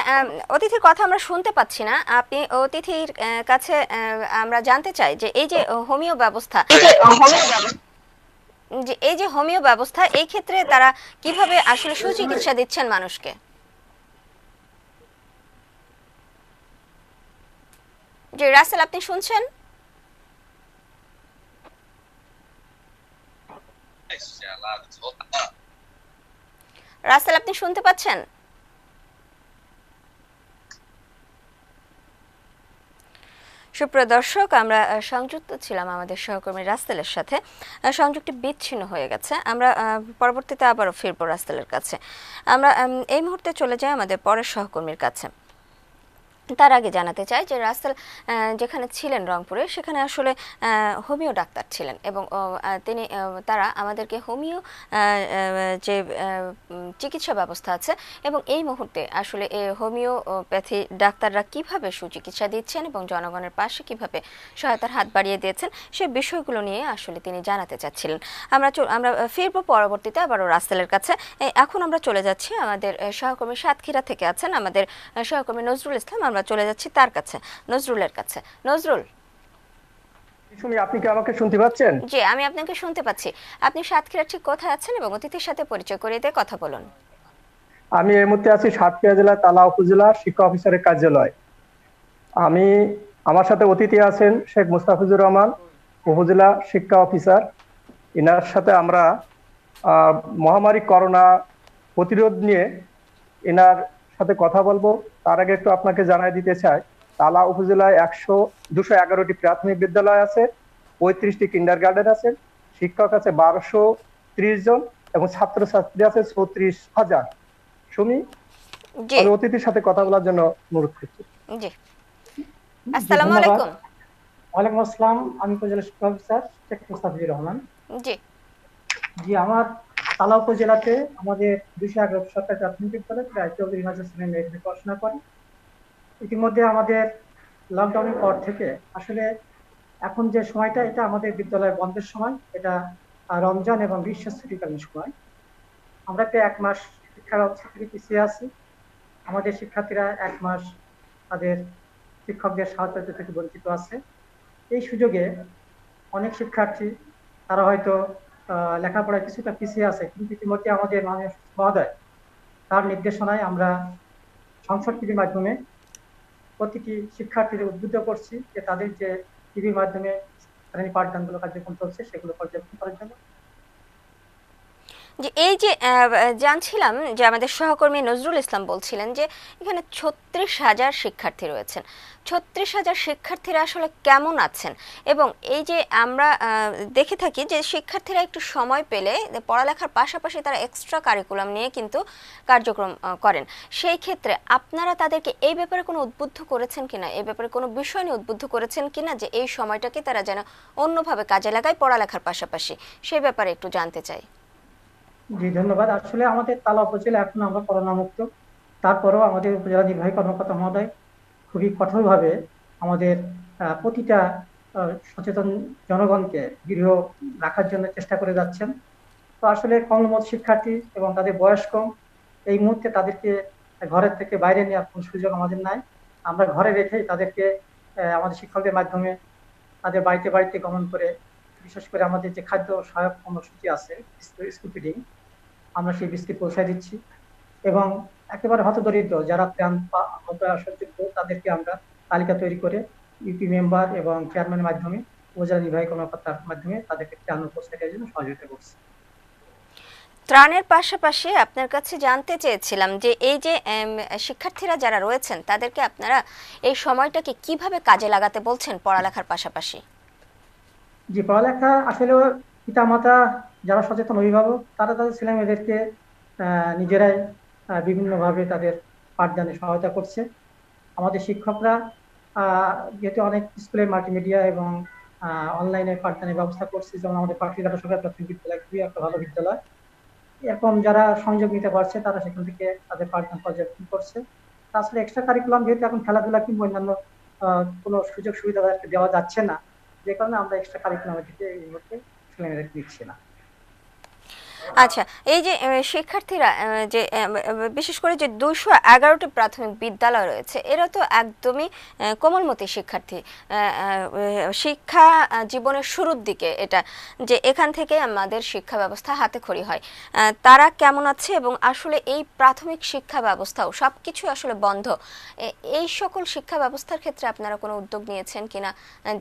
অতিথির কথা আমরা শুনতে পাচ্ছি না। আপনি অতিথির কাছে আমরা জানতে চাই যে এই যে হোমিও ব্যবস্থা যে এই যে হোমিও ব্যবস্থা এই ক্ষেত্রে তারা কীভাবে আসলে সুচিকিৎসা দিচ্ছেন মানুষকে? জি রাসেল আপনি শুনছেন? রাসেল, আপনি শুনতে পাচ্ছেন? সুপ্রিয় দর্শক, আমরা সংযুক্ত ছিলাম আমাদের সহকর্মী রাস্তেলের সাথে। সংযোগটি বিচ্ছিন্ন হয়ে গেছে। আমরা পরবর্তীতে আবারও ফিরবো রাস্তেলের কাছে। আমরা এই মুহূর্তে চলে যাই আমাদের পরের সহকর্মীর কাছে। তার আগে জানাতে চাই যে রাসেল যেখানে ছিলেন রংপুরে, সেখানে আসলে হোমিও ডাক্তার ছিলেন এবং তিনি তারা আমাদেরকে হোমিও যে চিকিৎসা ব্যবস্থা আছে এবং এই মুহূর্তে আসলে হোমিওপ্যাথি ডাক্তাররা কীভাবে সুচিকিৎসা দিচ্ছেন এবং জনগণের পাশে কীভাবে সহায়তার হাত বাড়িয়ে দিয়েছেন, সে বিষয়গুলো নিয়ে আসলে তিনি জানাতে চাচ্ছিলেন। আমরা আমরা ফিরবো পরবর্তীতে আবারও রাসেলের কাছে। এখন আমরা চলে যাচ্ছি আমাদের সহকর্মী সাতক্ষীরা থেকে আছেন আমাদের সহকর্মী নজরুল ইসলাম। আমরা চলে যাচ্ছি তার কাছে নজরুলের কাছে। নজরুল। সুমি আপনি কি আমাকে শুনতে পাচ্ছেন? জি আমি আপনাকে শুনতে পাচ্ছি। আপনি সাতক্ষীরা ঠিক কোথায় আছেন এবং অতিথির সাথে পরিচয় করিয়ে দিয়ে কথা বলুন। আমি এই মুহূর্তে আছি সাতক্ষীরা জেলার তালা উপজেলা শিক্ষা অফিসারের কার্যালয়। আমি আমার সাথে অতিথি আছেন শেখ মুস্তাফিজুর রহমান উপজেলা শিক্ষা অফিসার। এনার সাথে আমরা আহ, মহামারী করোনা প্রতিরোধ নিয়ে এনার সাথে কথা বলব। তার আগে একটু আপনাকে জানাই দিতে চাই তালা উপজেলায় একশো দুশো এগারোটি প্রাথমিক বিদ্যালয় আছে পঁয়ত্রিশটি কিন্ডার গার্ডেন আছে শিক্ষক আছে বারোশো ত্রিশ জন এবং ছাত্রছাত্রী আছে চৌত্রিশ হাজার। সুমি আমি অতিথির সাথে কথা বলার জন্য অনুরোধ করছি। আসসালামু ধন্যবাদ। আলাইকুম। ওয়ালাইকুম আসসালাম আমি উপজেলা শিক্ষা অফিসার শেখ মুস্তাফিজুর রহমান। জি। জি আমার তালা উপজেলাতে আমাদের দুইশো এগারো সরকারি প্রাথমিক বিদ্যালয় প্রায় চল্লিশ হাজার শ্রেণি পড়াশোনা করে। ইতিমধ্যে আমাদের লকডাউনের পর থেকে আসলে এখন যে সময়টা, এটা আমাদের বিদ্যালয় বন্ধের সময়। এটা রমজান এবং গ্রীষ্ম ছুটিকালীন সময়। আমরা তো এক মাস শিক্ষা ব্যবস্থা থেকে পিছিয়ে আছি। আমাদের শিক্ষার্থীরা এক মাস তাদের শিক্ষকদের সাহায্য থেকে বঞ্চিত আছে। এই সুযোগে অনেক শিক্ষার্থী, তারা হয়তো আহ, লেখাপড়ায় কিছুটা পিছিয়ে আছে কিন্তু ইতিমধ্যে আমাদের মাননীয় মহোদয় তার নির্দেশনায় আমরা সংসদ টিভির মাধ্যমে প্রতিটি শিক্ষার্থীদের উদ্বুদ্ধ করছি যে তাদের যে টিভির মাধ্যমে শ্রেণি পাঠদানগুলো কার্যক্রম চলছে সেগুলো পর্যবেক্ষণ করার জন্য। যে এই যে জানছিলাম যে আমাদের সহকর্মী নজরুল ইসলাম বলছিলেন যে এখানে ছত্রিশ হাজার শিক্ষার্থী রয়েছেন। ছত্রিশ হাজার শিক্ষার্থীরা আসলে কেমন আছেন? এবং এই যে আমরা দেখে থাকি যে শিক্ষার্থীরা একটু সময় পেলে পড়ালেখার পাশাপাশি তারা এক্সট্রা কারিকুলাম নিয়ে কিন্তু কার্যক্রম করেন। সেই ক্ষেত্রে আপনারা তাদেরকে এই ব্যাপারে কোনো উদ্বুদ্ধ করেছেন কিনা? এই ব্যাপারে কোনো বিষয় নিয়ে উদ্বুদ্ধ করেছেন কিনা যে এই সময়টাকে তারা যেন অন্যভাবে কাজে লাগায় পড়ালেখার পাশাপাশি? সেই ব্যাপারে একটু জানতে চাই। জি, ধন্যবাদ। আসলে আমাদের তালা উপজেলা এখন আমরা করোনা মুক্ত তারপরেও আমাদের উপজেলা নির্বাহী কর্মকর্তা মহোদয় খুবই কঠোরভাবে আমাদের প্রতিটা সচেতন জনগণকে গৃহ রাখার জন্য চেষ্টা করে যাচ্ছেন। তো আসলে কর্মমত শিক্ষার্থী এবং তাদের বয়স কম, এই মুহূর্তে তাদেরকে ঘরের থেকে বাইরে নেওয়ার কোনো সুযোগ আমাদের নাই। আমরা ঘরে রেখেই তাদেরকে আমাদের শিক্ষকদের মাধ্যমে তাদের বাড়িতে বাড়িতে গমন করে, বিশেষ করে আমাদের যে খাদ্য সহায়ক কর্মসূচি আছে স্কুল ফিডিং আমরা সেই বিস্কিট পৌঁছায় দিচ্ছি। এবং একেবারে হতদরিদ্র যারা ত্রাণ পা- হতে তাদেরকে আমরা তালিকা তৈরি করে ইউপি মেম্বার এবং চেয়ারম্যানের মাধ্যমে উপজেলা নির্বাহী কর্মকর্তার মাধ্যমে তাদেরকে ত্রাণ পৌঁছে দেওয়ার জন্য সহযোগিতা করছি। ত্রাণের পাশাপাশি আপনার কাছে জানতে চেয়েছিলাম যে এই যে শিক্ষার্থীরা যারা রয়েছেন তাদেরকে আপনারা এই সময়টাকে কীভাবে কাজে লাগাতে বলছেন পড়ালেখার পাশাপাশি? যে পড়ালেখা আসলে পিতামাতা যারা সচেতন অভিভাবক তারা তাদের ছেলে মেয়েদেরকে আহ, নিজেরাই বিভিন্নভাবে তাদের পাঠদানে সহায়তা করছে। আমাদের শিক্ষকরা যেহেতু অনেক স্কুলের মাল্টিমিডিয়া এবং অনলাইনে পাঠদানের ব্যবস্থা করছে যেমন আমাদের পাখিঘাটা সরকার প্রাথমিক বিদ্যালয় খুবই একটা ভালো বিদ্যালয়। এরকম যারা সংযোগ নিতে পারছে তারা সেখান থেকে তাদের পাঠদান পর্যবেক্ষণ করছে। তাছাড়া এক্সট্রা কারিকুলাম যেহেতু এখন খেলাধুলা কিংবা অন্যান্য কোনো সুযোগ সুবিধা দেওয়া যাচ্ছে না যে কারণে আমরা এক্সট্রা কারিকুলামের দিকে এই মুহূর্তে ছেলেমেয়েদেরকে দিচ্ছি না। আচ্ছা এই যে শিক্ষার্থীরা যে বিশেষ করে যে দুশো এগারোটি প্রাথমিক বিদ্যালয় রয়েছে, এরা তো একদমই কোমলমতি শিক্ষার্থী। শিক্ষা জীবনের শুরুর দিকে এটা, যে এখান থেকে আমাদের শিক্ষা ব্যবস্থা হাতে খড়ি হয়। তারা কেমন আছে এবং আসলে এই প্রাথমিক শিক্ষা ব্যবস্থাও সব কিছু আসলে বন্ধ। এই সকল শিক্ষা ব্যবস্থার ক্ষেত্রে আপনারা কোনো উদ্যোগ নিয়েছেন কিনা?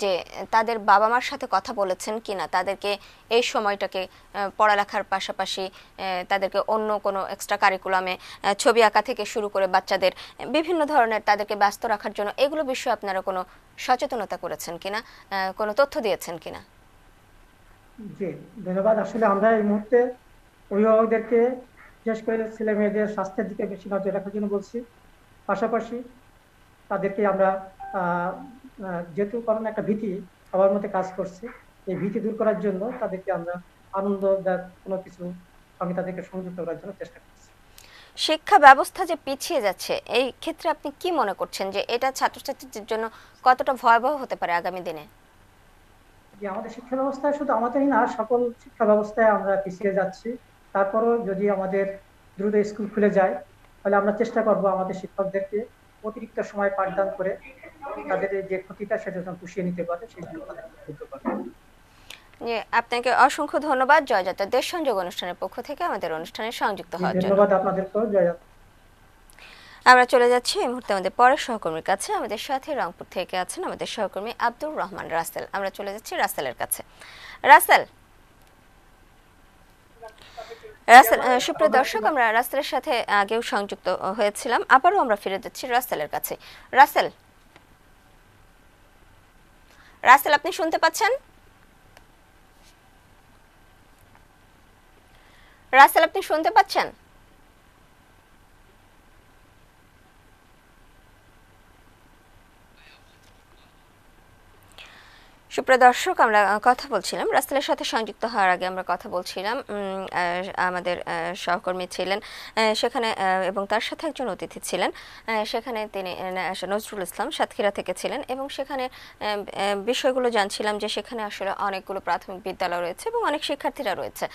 যে, তাদের বাবা মার সাথে কথা বলেছেন কিনা? তাদেরকে এই সময়টাকে পড়ালেখার পাশাপাশি আহ, তাদেরকে অন্য কোনো এক্সট্রা কারিকুলামে ছবি আঁকা থেকে শুরু করে বাচ্চাদের বিভিন্ন ধরনের তাদেরকে ব্যস্ত রাখার জন্য এগুলো বিষয়ে আপনারা কোনো সচেতনতা করেছেন কিনা? কোনো তথ্য দিয়েছেন কিনা? জি ধন্যবাদ। আসলে আমরা এই মুহূর্তে অভিভাবকদেরকে বিশেষ করে ছেলে মেয়েদের স্বাস্থ্যের দিকে বেশি নজর রাখার জন্য বলছি। পাশাপাশি তাদেরকে আমরা যেহেতু করোনা একটা ভীতি সবার মধ্যে কাজ করছে এই ভীতি দূর করার জন্য তাদেরকে আমরা আনন্দদায়ক কোনো কিছু আমি তাদেরকে সংযুক্ত করার জন্য চেষ্টা করছি। শিক্ষা ব্যবস্থা যে পিছিয়ে যাচ্ছে এই ক্ষেত্রে আপনি কি মনে করছেন যে এটা ছাত্রছাত্রীদের জন্য কতটা ভয়াবহ হতে পারে আগামী দিনে? যে আমাদের শিক্ষা ব্যবস্থায় শুধু আমাদেরই না সকল শিক্ষা ব্যবস্থায় আমরা পিছিয়ে যাচ্ছি। তারপরও যদি আমাদের দ্রুত স্কুল খুলে যায় তাহলে আমরা চেষ্টা করব আমাদের শিক্ষকদেরকে অতিরিক্ত সময় পাঠদান করে তাদের যে ক্ষতিটা সেটা পুষিয়ে নিতে পারে সেই জন্য তাদেরকে সাহায্য করব। যে আপনাকে অসংখ্য ধন্যবাদ। জয়যাত্রা দেশ সংযোগ অনুষ্ঠানের পক্ষ থেকে আমাদের অনুষ্ঠানে সংযুক্ত হওয়ার জন্য। ধন্যবাদ আপনাদেরকেও জয় আমরা চলে যাচ্ছি এই মুহূর্তে আমাদের পরের সহকর্মীর কাছে। আমাদের সাথে রংপুর থেকে আছেন আমাদের সহকর্মী আব্দুর রহমান রাসেল। আমরা চলে যাচ্ছি রাসেলের কাছে। রাসেল! রাসেল সুপ্রিয় দর্শক আমরা রাসেলের সাথে আগেও সংযুক্ত হয়েছিলাম। আবারও আমরা ফিরে যাচ্ছি রাসেলের কাছে। রাসেল! রাসেল আপনি শুনতে পাচ্ছেন? রাসেল আপনি শুনতে পাচ্ছেন? সুপ্রিয় দর্শক আমরা কথা বলছিলাম। রাস্তেলের সাথে সংযুক্ত হওয়ার আগে আমরা কথা বলছিলাম আমাদের সহকর্মী ছিলেন সেখানে এবং তার সাথে একজন অতিথি ছিলেন সেখানে তিনি নজরুল ইসলাম সাতক্ষীরা থেকে ছিলেন এবং সেখানে বিষয়গুলো জানছিলাম যে সেখানে আসলে অনেকগুলো প্রাথমিক বিদ্যালয় রয়েছে এবং অনেক শিক্ষার্থীরা রয়েছে।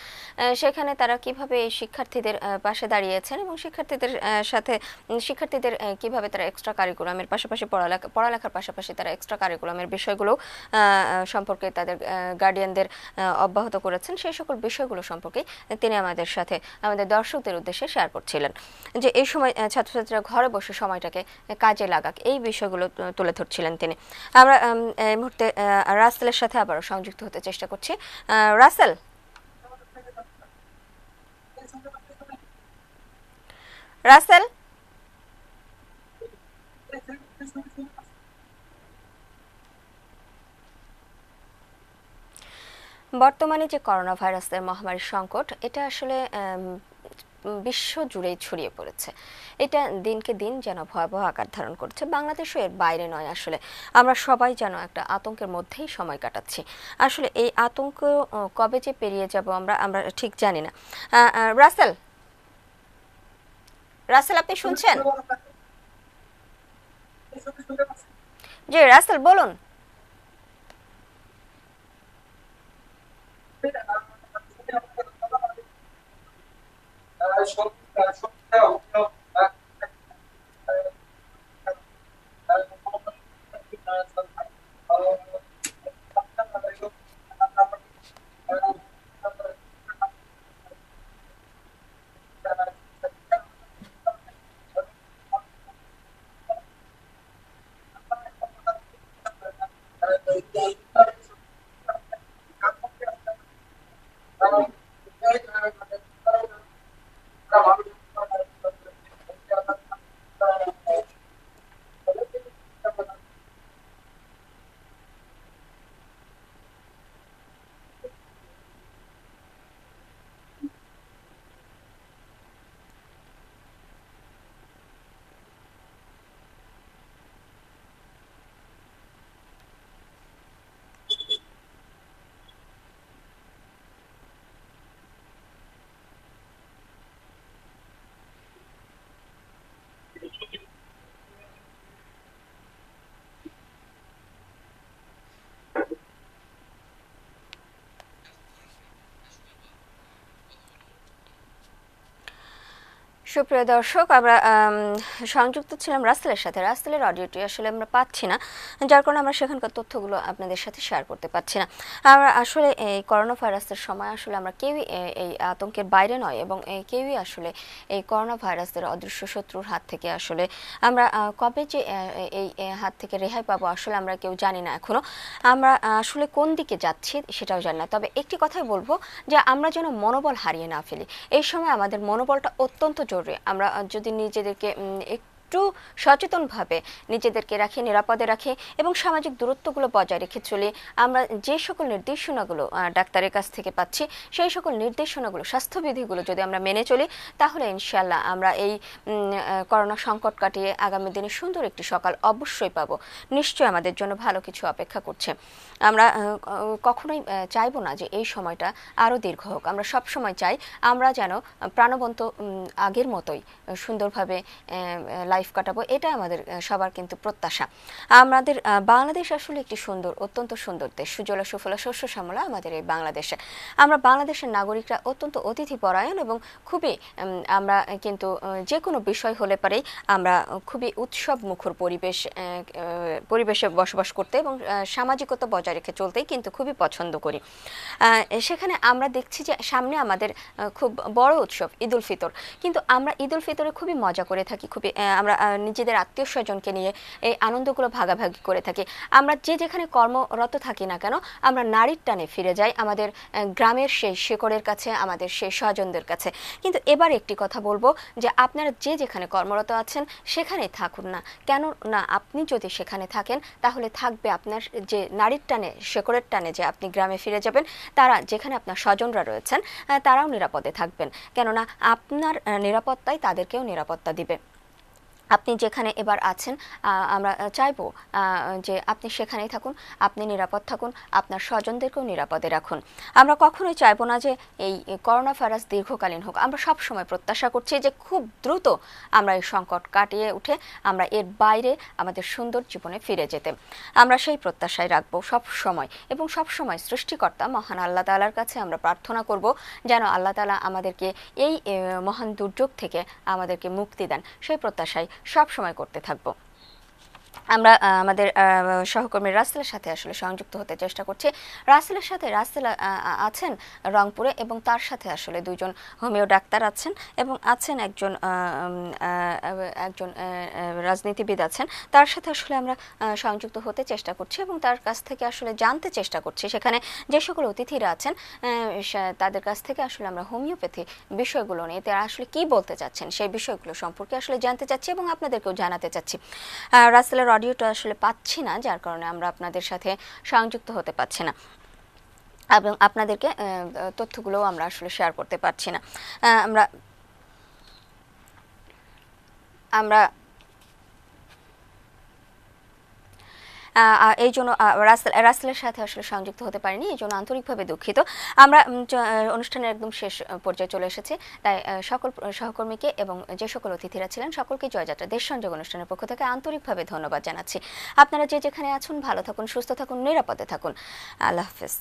সেখানে তারা কীভাবে এই শিক্ষার্থীদের পাশে দাঁড়িয়েছেন এবং শিক্ষার্থীদের সাথে শিক্ষার্থীদের কীভাবে তারা এক্সট্রা কারিকুলামের পাশাপাশি পড়ালেখা, পড়ালেখার পাশাপাশি তারা এক্সট্রা কারিকুলামের বিষয়গুলো সম্পর্কে তাদের গার্ডিয়ানদের অব্যাহত করেছেন। সেই সকল বিষয়গুলো সম্পর্কে তিনি আমাদের সাথে, আমাদের দর্শকদের উদ্দেশ্যে শেয়ার করছিলেন। যে এই সময় ছাত্রছাত্রীরা ঘরে বসে সময়টাকে কাজে লাগাক, এই বিষয়গুলো তুলে ধরছিলেন তিনি। আমরা এই মুহূর্তে রাসেলের সাথে আবারও সংযুক্ত হতে চেষ্টা করছি। রাসেল? রাসেল? বর্তমানে যে করোনা ভাইরাসের মহামারী সংকট এটা আসলে বিশ্ব জুড়েই ছড়িয়ে পড়েছে। এটা দিনকে দিন যেন ভয়াবহ আকার ধারণ করছে। বাংলাদেশও এর বাইরে নয় আসলে। আমরা সবাই যেন একটা আতঙ্কের মধ্যেই সময় কাটাচ্ছি। আসলে এই আতঙ্ক কবে যে পেরিয়ে যাব আমরা আমরা ঠিক জানি না। রাসেল? রাসেল আপনি শুনছেন? জি রাসেল বলুন। সব সব সুপ্রিয় দর্শক, আমরা সংযুক্ত ছিলাম রাস্তেলের সাথে। রাস্তেলের অডিওটি আসলে আমরা পাচ্ছি না, যার কারণে আমরা সেখানকার তথ্যগুলো আপনাদের সাথে শেয়ার করতে পারছি না। আমরা আসলে এই করোনা ভাইরাসের সময় আসলে আমরা কেউই এই আতঙ্কের বাইরে নয় এবং কেউই আসলে এই করোনা ভাইরাসের অদৃশ্য শত্রুর হাত থেকে আসলে আমরা কবে যে এই হাত থেকে রেহাই পাবো আসলে আমরা কেউ জানি না এখনও। আমরা আসলে কোন দিকে যাচ্ছি সেটাও জানি না। তবে একটি কথাই বলব যে আমরা যেন মনোবল হারিয়ে না ফেলি। এই সময় আমাদের মনোবলটা অত্যন্ত জরুরি। আমরা যদি নিজেদেরকে একটু সচেতনভাবে নিজেদেরকে রাখে, নিরাপদে রাখে এবং সামাজিক দূরত্বগুলো বজায় রেখে চলে। আমরা যে সকল নির্দেশনাগুলো ডাক্তারের কাছ থেকে পাচ্ছি, সেই সকল নির্দেশনাগুলো, স্বাস্থ্যবিধিগুলো যদি আমরা মেনে চলি, তাহলে ইনশাল্লাহ আমরা এই করোনা সংকট কাটিয়ে আগামী দিনে সুন্দর একটি সকাল অবশ্যই পাবো। নিশ্চয়ই আমাদের জন্য ভালো কিছু অপেক্ষা করছে। আমরা কখনোই চাইব না যে এই সময়টা আরও দীর্ঘ হোক। আমরা সব সময় চাই আমরা যেন প্রাণবন্ত আগের মতোই সুন্দরভাবে লাইফ কাটাবো, এটা আমাদের সবার কিন্তু প্রত্যাশা। আমাদের বাংলাদেশ আসলে একটি সুন্দর, অত্যন্ত সুন্দর দেশ। সুজলা সুফলা শস্য শ্যামলা আমাদের এই বাংলাদেশে। আমরা বাংলাদেশের নাগরিকরা অত্যন্ত অতিথি পরায়ণ এবং খুবই আমরা কিন্তু যে কোনো বিষয় হলে পারেই আমরা খুবই উৎসব মুখর পরিবেশ পরিবেশে বসবাস করতে এবং সামাজিকতা বজায় রেখে চলতেই কিন্তু খুবই পছন্দ করি। সেখানে আমরা দেখছি যে সামনে আমাদের খুব বড় উৎসব ঈদ উল ফিতর। কিন্তু আমরা ঈদ উল ফিতরে খুবই মজা করে থাকি, খুবই আমরা নিজেদের আত্মীয় স্বজনকে নিয়ে এই আনন্দগুলো ভাগাভাগি করে থাকি। আমরা যে যেখানে কর্মরত থাকি না কেন, আমরা নারীর টানে ফিরে যাই আমাদের গ্রামের সেই শেকড়ের কাছে, আমাদের সেই স্বজনদের কাছে। কিন্তু এবার একটি কথা বলব যে আপনারা যে যেখানে কর্মরত আছেন, সেখানেই থাকুন না। কেন না আপনি যদি সেখানে থাকেন, তাহলে থাকবে আপনার যে নারীর টানে, শেকড়ের টানে যে আপনি গ্রামে ফিরে যাবেন, তারা যেখানে আপনার স্বজনরা রয়েছেন তারাও নিরাপদে থাকবেন। কেননা আপনার নিরাপত্তাই তাদেরকেও নিরাপত্তা দিবে। আপনি যেখানে এবার আছেন আমরা চাইব যে আপনি সেখানেই থাকুন, আপনি নিরাপদ থাকুন, আপনার স্বজনদেরকেও নিরাপদে রাখুন। আমরা কখনোই চাইব না যে এই করোনা ভাইরাস দীর্ঘকালীন হোক। আমরা সব সময় প্রত্যাশা করছি যে খুব দ্রুত আমরা এই সংকট কাটিয়ে উঠে আমরা এর বাইরে আমাদের সুন্দর জীবনে ফিরে যেতে। আমরা সেই প্রত্যাশায় রাখব সব সময় এবং সব সময় সৃষ্টিকর্তা মহান আল্লাহ তাআলার কাছে আমরা প্রার্থনা করব যেন আল্লাহ তালা আমাদেরকে এই মহান দুর্যোগ থেকে আমাদেরকে মুক্তি দেন। সেই প্রত্যাশায় সব সময় করতে থাকব। আমরা আমাদের সহকর্মী রাসেলের সাথে আসলে সংযুক্ত হতে চেষ্টা করছি। রাসেলের সাথে রাসেল আছেন রংপুরে এবং তার সাথে আসলে দুইজন হোমিও ডাক্তার আছেন এবং আছেন একজন একজন রাজনীতিবিদ আছেন। তার সাথে আসলে আমরা সংযুক্ত হতে চেষ্টা করছি এবং তার কাছ থেকে আসলে জানতে চেষ্টা করছি। সেখানে যে সকল অতিথিরা আছেন তাদের কাছ থেকে আসলে আমরা হোমিওপ্যাথি বিষয়গুলো নিয়ে, তারা আসলে কি বলতে চাচ্ছেন সেই বিষয়গুলো সম্পর্কে আসলে জানতে চাচ্ছি এবং আপনাদেরকেও জানাতে চাচ্ছি। রাসেলের অডিওটা আসলে পাচ্ছি না, যার কারণে আমরা আপনাদের সাথে সংযুক্ত হতে পারছি না। এবং আপনাদেরকে তথ্যগুলো আমরা আসলে শেয়ার করতে পারছি না। আমরা আমরা এই জন্য রাসেলের সাথে আসলে সংযুক্ত হতে পারিনি, এই জন্য আন্তরিকভাবে দুঃখিত। আমরা অনুষ্ঠানের একদম শেষ পর্যায়ে চলে এসেছি। তাই সকল সহকর্মীকে এবং যে সকল অতিথিরা ছিলেন, সকলকে জয়যাত্রা দেশ সংযোগ অনুষ্ঠানের পক্ষ থেকে আন্তরিকভাবে ধন্যবাদ জানাচ্ছি। আপনারা যে যেখানে আছেন, ভালো থাকুন, সুস্থ থাকুন, নিরাপদে থাকুন। আল্লাহ হাফেজ।